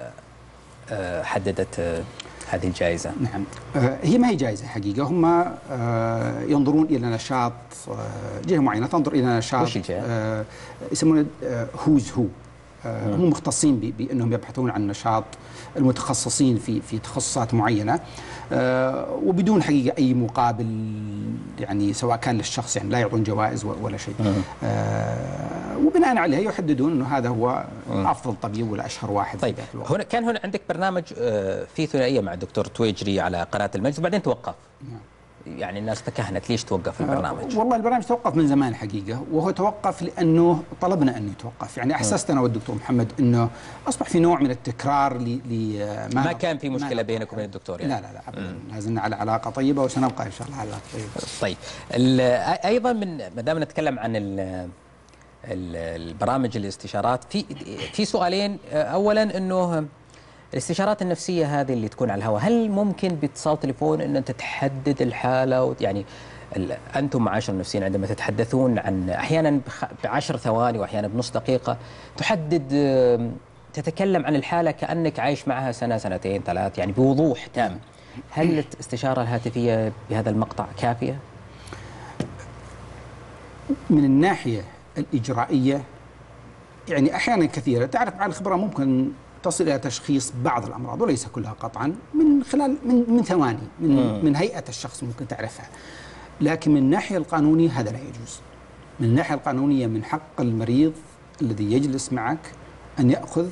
حددت هذه الجائزة؟ نعم. آه، هي ما هي جائزة حقيقة؟ هم آه، ينظرون إلى نشاط آه، جهة معينة تنظر إلى نشاط يسمونه هوز هو هم مختصين ب- بأنهم يبحثون عن نشاط المتخصصين في في تخصصات معينة. آه، وبدون حقيقة أي مقابل يعني سواء كان للشخص يعني لا يعطون جوائز ولا شيء. آه، وبناء عليها يحددون أنه هذا هو أفضل طبيب ولا أشهر واحد طيب. هنا كان هنا عندك برنامج آه، في ثنائية مع الدكتور تويجري على قناة المجد وبعدين توقف. نعم. يعني الناس تكهنت ليش توقف البرنامج؟ والله البرنامج توقف من زمان حقيقة وهو توقف لأنه طلبنا أنه يتوقف. يعني أحسست أنا والدكتور محمد أنه أصبح في نوع من التكرار ل ل- ما كان في مشكلة ما- بينك وبين الدكتور يعني. لا لا لا ابدا. لا زلنا على علاقة طيبة وسنبقى إن شاء الله على علاقة طيبة. طيب أيضا من ما دام نتكلم عن ال ال- البرامج الاستشارات في في سؤالين. اولا إنه الاستشارات النفسية هذه اللي تكون على الهواء هل ممكن باتصال تليفون إن أنت تحدد الحالة يعني أنتم معاشر النفسيين عندما تتحدثون عن أحيانا بعشر ثواني وأحيانا بنص دقيقة تحدد تتكلم عن الحالة كأنك عايش معها سنة سنتين ثلاث يعني بوضوح تام هل الاستشارة الهاتفية بهذا المقطع كافية؟ من الناحية الإجرائية يعني أحيانا كثيرة تعرف مع الخبره ممكن تصل إلى تشخيص بعض الأمراض وليس كلها قطعا من خلال من من ثواني من من هيئة الشخص ممكن تعرفها. لكن من الناحية القانونية هذا لا يجوز. من الناحية القانونية من حق المريض الذي يجلس معك أن يأخذ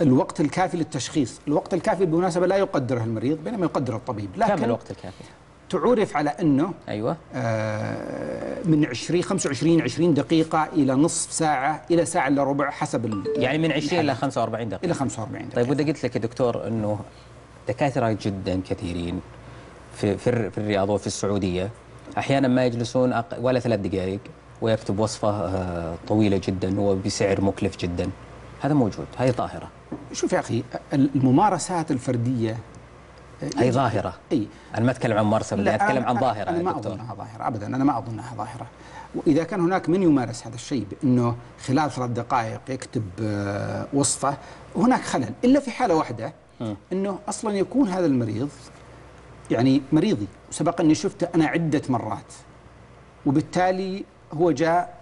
الوقت الكافي للتشخيص. الوقت الكافي بالمناسبه لا يقدره المريض بينما يقدره الطبيب. كم لكن الوقت الكافي؟ تعرف على أنه أيوه. آه، من 20 25 20 دقيقة إلى نصف ساعة إلى ساعة إلا ربع حسب يعني من 20 إلى الحالة. 45 دقيقة. إلى 45 دقيقة طيب وإذا قلت لك يا دكتور إنه دكاترة جدا كثيرين في في, الر- في الرياض وفي السعودية أحيانا ما يجلسون ولا ثلاث دقائق ويكتب وصفة آه، طويلة جدا وبسعر مكلف جدا. هذا موجود هذه ظاهره شوف يا أخي الممارسات الفردية هي ظاهرة؟ أي أنا ما أتكلم عن ممارسة بدي أتكلم عن ظاهرة يا ما دكتور. أظنها ظاهرة أبدا أنا ما أظنها ظاهرة. وإذا كان هناك من يمارس هذا الشيء بأنه خلال ثلاث دقائق يكتب آه، وصفة هناك خلل إلا في حالة واحدة أنه أصلا يكون هذا المريض يعني مريضي. سبق أني شفته أنا عدة مرات. وبالتالي هو جاء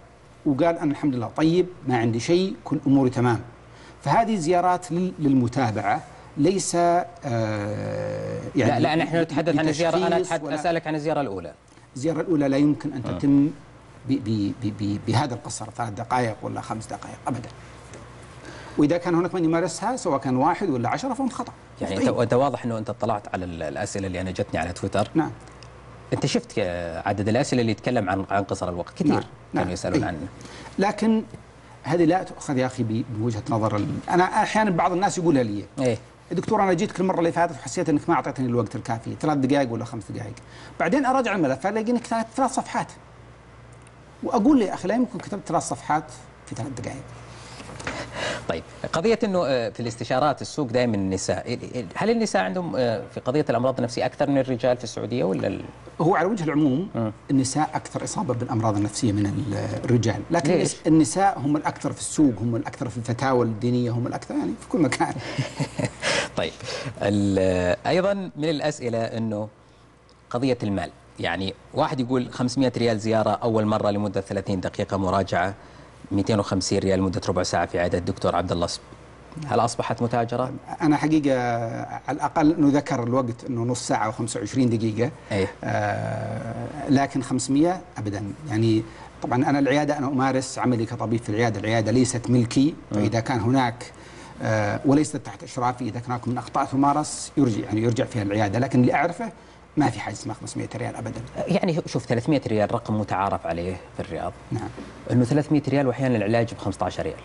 وقال أنا الحمد لله طيب ما عندي شيء كل أموري تمام. فهذه زيارات لل- للمتابعة. ليس آه يعني لا لا نحن نتحدث عن الزياره أنا لتشخيص أتحدث ولا- أسألك عن الزيارة الأولى. الزيارة الأولى لا يمكن أن تتم ب- ب- ب- ب- بهذا القصر ثلاث دقائق ولا خمس دقائق أبدا. وإذا كان هناك من يمارسها سواء كان واحد ولا عشرة فهم خطأ. يعني مخطئين. انت أنت واضح إنه أنت اطلعت على ال- الأسئلة اللي أنا جتني على تويتر؟ نعم. أنت شفت آه، عدد الأسئلة اللي يتكلم عن عن قصر الوقت كثير نعم، كانوا نعم. يسألون أي. عنه. لكن هذه لا تؤخذ يا أخي ب- بوجهة نظر. أنا أحيانا بعض الناس يقولها لي. إيه. يا دكتور أنا جيتك المره اللي فاتت وحسيت إنك ما أعطيتني الوقت الكافي ثلاث دقائق ولا خمس دقائق. بعدين أراجع الملف الاقي انك ثلاث صفحات. وأقول لي يا أخي لا يمكن كتبت ثلاث صفحات في ثلاث دقائق. طيب قضية إنه آه، في الاستشارات السوق دائما النساء هل النساء عندهم آه، في قضية الأمراض النفسية أكثر من الرجال في السعودية ولا ال... هو على وجه العموم النساء أكثر إصابة بالأمراض النفسية من ال- الرجال. لكن ليش؟ النس- النساء هم الأكثر في السوق هم الأكثر في الفتاوى الدينية هم الأكثر يعني في كل مكان. طيب أيضا من الأسئلة إنه قضية المال يعني واحد يقول 500 ريال زيارة أول مرة لمدة 30 دقيقة مراجعة. 250 ريال لمده ربع ساعة في عياده الدكتور عبد الله هل أصبحت متاجرة؟ أنا حقيقة على الأقل انه ذكر الوقت إنه نص ساعة و25 دقيقة. أيه. آه لكن 500 ابدا. يعني طبعا أنا العيادة أنا أمارس عملي كطبيب في العيادة، العيادة ليست ملكي. فإذا كان هناك آه وليست تحت إشرافي إذا كان هناك من أخطاء تمارس يرجع يعني يرجع فيها العيادة، لكن اللي أعرفه ما في حاجة اسمها 500 ريال ابدا. يعني شوف 300 ريال رقم متعارف عليه في الرياض. نعم. إنه 300 ريال واحيانا العلاج ب 15 ريال.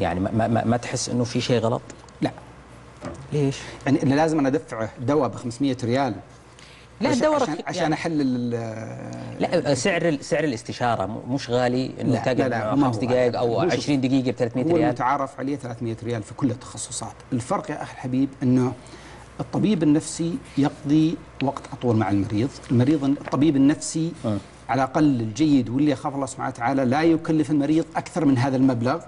يعني ما, ما, ما تحس إنه في شيء غلط؟ لا. ليش؟ يعني اللي لازم أنا ادفعه دواء ب 500 ريال. لا الدواء عشان, عشان يعني- احل ال- لا سعر سعر الاستشارة مش غالي. إنه تقعد خمس هو دقائق. أو هو شوف، 20 دقيقة ب 300 هو ريال. المتعارف عليه 300 ريال في كل التخصصات. الفرق يا أخي الحبيب أنه الطبيب النفسي يقضي وقت أطول مع المريض المريض الطبيب النفسي آه. على الأقل الجيد واللي يخاف الله سبحانه وتعالى لا يكلف المريض أكثر من هذا المبلغ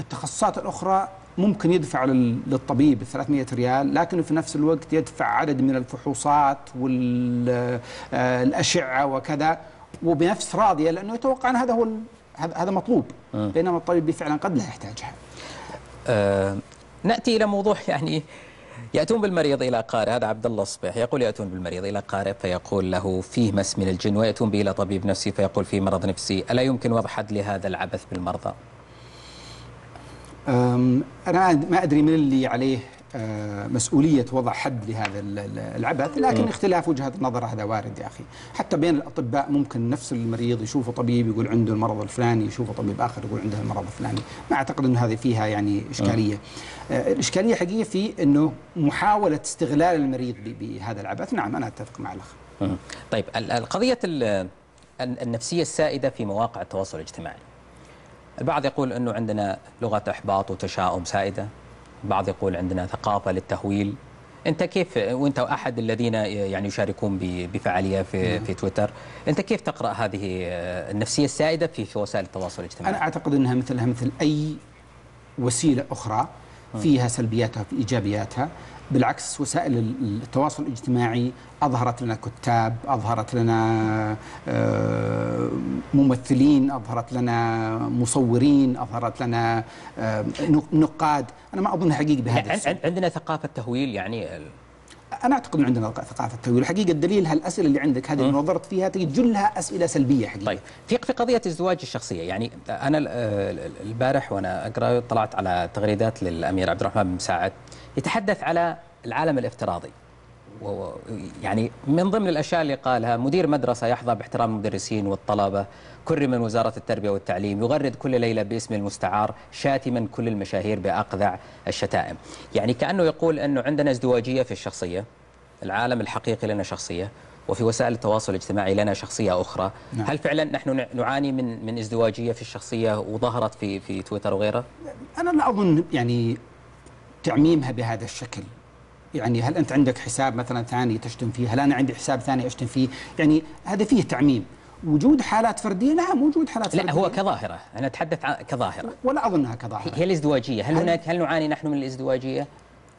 التخصصات الأخرى ممكن يدفع لل- للطبيب 300 ريال لكنه في نفس الوقت يدفع عدد من الفحوصات والأشعة وكذا وبنفس راضية لأنه يتوقع أن هذا هو هذا هذا مطلوب آه. بينما الطبيب فعلا قد لا يحتاجها آه نأتي إلى موضوع يعني يأتون بالمريض إلى قارئ. هذا عبد الله الصبيح يقول يأتون بالمريض إلى قارئ فيقول له فيه مس من الجن ويأتون به إلى طبيب نفسي فيقول فيه مرض نفسي. ألا يمكن وضع حد لهذا العبث بالمرضى؟ أنا ما أدري من اللي عليه مسؤولية وضع حد لهذا ال- ال- العبث لكن اختلاف وجهة النظر هذا وارد يا أخي. حتى بين الأطباء ممكن نفس المريض يشوفه طبيب يقول عنده المرض الفلاني يشوفه طبيب آخر يقول عنده المرض الفلاني. ما أعتقد أنه هذه فيها يعني إشكالية. آه، الإشكالية حقيقة في أنه محاولة استغلال المريض بهذا العبث. نعم أنا أتفق مع الأخ. طيب ال- القضية ال- ال- النفسية السائدة في مواقع التواصل الاجتماعي. البعض يقول أنه عندنا لغة إحباط وتشاؤم سائدة. البعض يقول عندنا ثقافة للتهويل. أنت كيف وأنت أحد الذين يعني يشاركون ب- بفعالية في, في تويتر أنت كيف تقرأ هذه آه، النفسية السائدة في, في وسائل التواصل الاجتماعي؟ أنا أعتقد أنها مثلها مثل أي وسيلة أخرى فيها سلبياتها في إيجابياتها. بالعكس وسائل ال- التواصل الاجتماعي أظهرت لنا كتاب أظهرت لنا آه، ممثلين أظهرت لنا مصورين أظهرت لنا آه، نق- نقاد. أنا ما أظن حقيقي بهذا. عن- عندنا ثقافة تهويل يعني أنا أعتقد أن عندنا ثقافة التهويل الحقيقة الدليل هالأسئلة اللي عندك هذه اللي نظرت فيها تجد جلها أسئلة سلبية حقيقة طيب في في قضية الزواج الشخصية يعني أنا ال- البارح وأنا أقرأ طلعت على تغريدات للأمير عبد الرحمن بن مساعد يتحدث على العالم الافتراضي. يعني من ضمن الأشياء اللي قالها مدير مدرسة يحظى باحترام المدرسين والطلبة كرم من وزارة التربية والتعليم يغرد كل ليلة باسم المستعار شاتما كل المشاهير بأقذع الشتائم. يعني كأنه يقول أنه عندنا ازدواجية في الشخصية العالم الحقيقي لنا شخصية وفي وسائل التواصل الاجتماعي لنا شخصية أخرى. نعم. هل فعلا نحن نع- نعاني من من ازدواجية في الشخصية وظهرت في في تويتر وغيره أنا لا أظن يعني تعميمها بهذا الشكل. يعني هل أنت عندك حساب مثلا ثاني تشتم فيه؟ هل أنا عندي حساب ثاني أشتم فيه؟ يعني هذا فيه تعميم. وجود حالات فردية؟ نعم وجود حالات لا فردية. هو كظاهرة. أنا أتحدث عن كظاهرة. ولا أظنها هي كظاهرة. هي الازدواجية. هل هل- هناك هل نعاني نحن من الازدواجية؟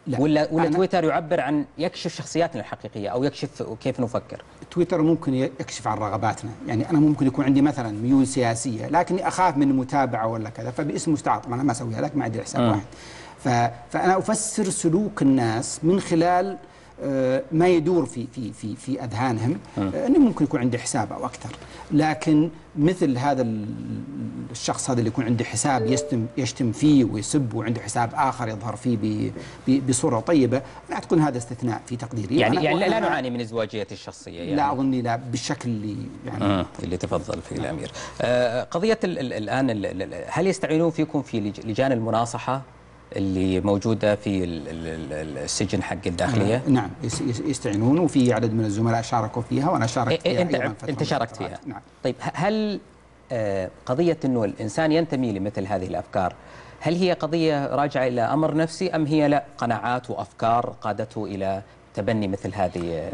لا. ولا ولا تويتر يعبر عن يكشف شخصياتنا الحقيقية أو يكشف كيف نفكر؟ تويتر ممكن يكشف عن رغباتنا. يعني أنا ممكن يكون عندي مثلا ميول سياسية لكني أخاف من المتابعة ولا كذا فباسم مستعار طبعا أنا ما أسويها لك ما عندي حساب مم. واحد. فأنا أفسر سلوك الناس من خلال آه، ما يدور في في في في أذهانهم آه، إنه ممكن يكون عندي حساب أو أكثر. لكن مثل هذا ال- الشخص هذا اللي يكون عنده حساب يشتم يشتم فيه ويسب وعنده حساب آخر يظهر فيه بصورة طيبة أنا اعتقد هذا استثناء في تقديري. يعني يعني لا, نعاني من ازدواجيه الشخصية يعني. لا أظني لا بالشكل اللي يعني آه، اللي تفضل فيه الأمير. آه، قضية ال ال الآن ال ال هل يستعينون فيكم في لج- لجان المناصحة؟ اللي موجودة في ال ال ال السجن حق الداخلية؟ نعم. يس- يستعينون وفي عدد من الزملاء شاركوا فيها وأنا شاركت إيه، فيها أنت أيضاً أنت شاركت. فيها. نعم. طيب ه- هل آه، قضية إنه الإنسان ينتمي لمثل هذه الأفكار هل هي قضية راجعة إلى أمر نفسي أم هي لا قناعات وأفكار قادته إلى تبني مثل هذه؟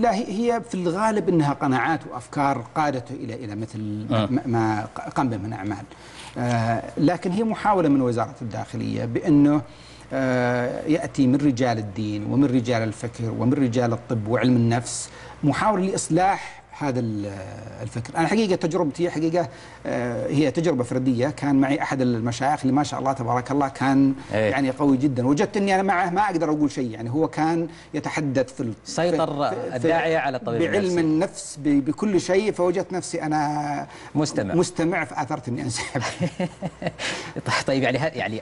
لا هي- في الغالب إنها قناعات وأفكار قادته إلى إلى مثل آه. ما- ما قام به من أعمال. لكن هي محاولة من وزارة الداخلية بأنه آه، يأتي من رجال الدين ومن رجال الفكر ومن رجال الطب وعلم النفس محاولة لإصلاح هذا ال- الفكر. أنا حقيقة تجربتي حقيقة آه، هي تجربة فردية. كان معي أحد المشايخ اللي ما شاء الله تبارك الله كان إيه. يعني قوي جدا. وجدت أني أنا معه ما أقدر أقول شيء. يعني هو كان يتحدث في سيطر الداعية على الطبيب بعلم. النفس. بكل شيء. فوجدت نفسي أنا مستمع. مستمع فآثرت أني أنسحب طيب يعني يعني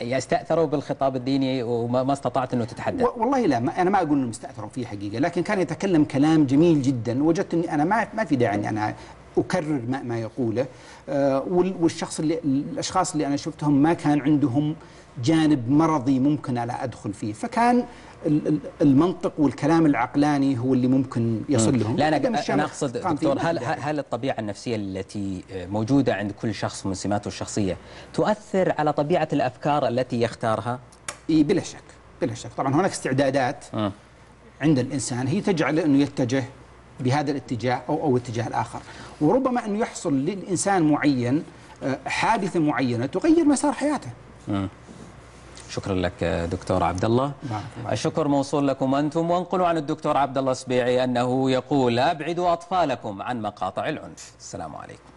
يستأثروا بالخطاب الديني وما ما استطعت إنه تتحدث؟ والله لا أنا ما أقول انه مستاثر فيه حقيقة. لكن كان يتكلم كلام جميل جدا. وجدت أنا ما ما في داعي إني أنا أكرر ما, ما يقوله آه وال- والشخص اللي الأشخاص اللي أنا شفتهم ما كان عندهم جانب مرضي ممكن أنا أدخل فيه فكان ال- ال- المنطق والكلام العقلاني هو اللي ممكن يصل لهم لا أنا أنا أقصد دكتور هل. هل الطبيعة النفسية التي موجودة عند كل شخص من سماته الشخصية تؤثر على طبيعة الأفكار التي يختارها؟ إيه بلا شك بلا شك طبعا هناك استعدادات مم. عند الإنسان هي تجعل إنه يتجه بهذا الاتجاه أو أو اتجاه الآخر. وربما أن يحصل للإنسان معين آه، حادثة معينة تغير مسار حياته. آه. شكرا لك دكتور عبد الله الشكر موصول لكم أنتم. وانقلوا عن الدكتور عبد الله السبيعي أنه يقول أبعدوا أطفالكم عن مقاطع العنف. السلام عليكم.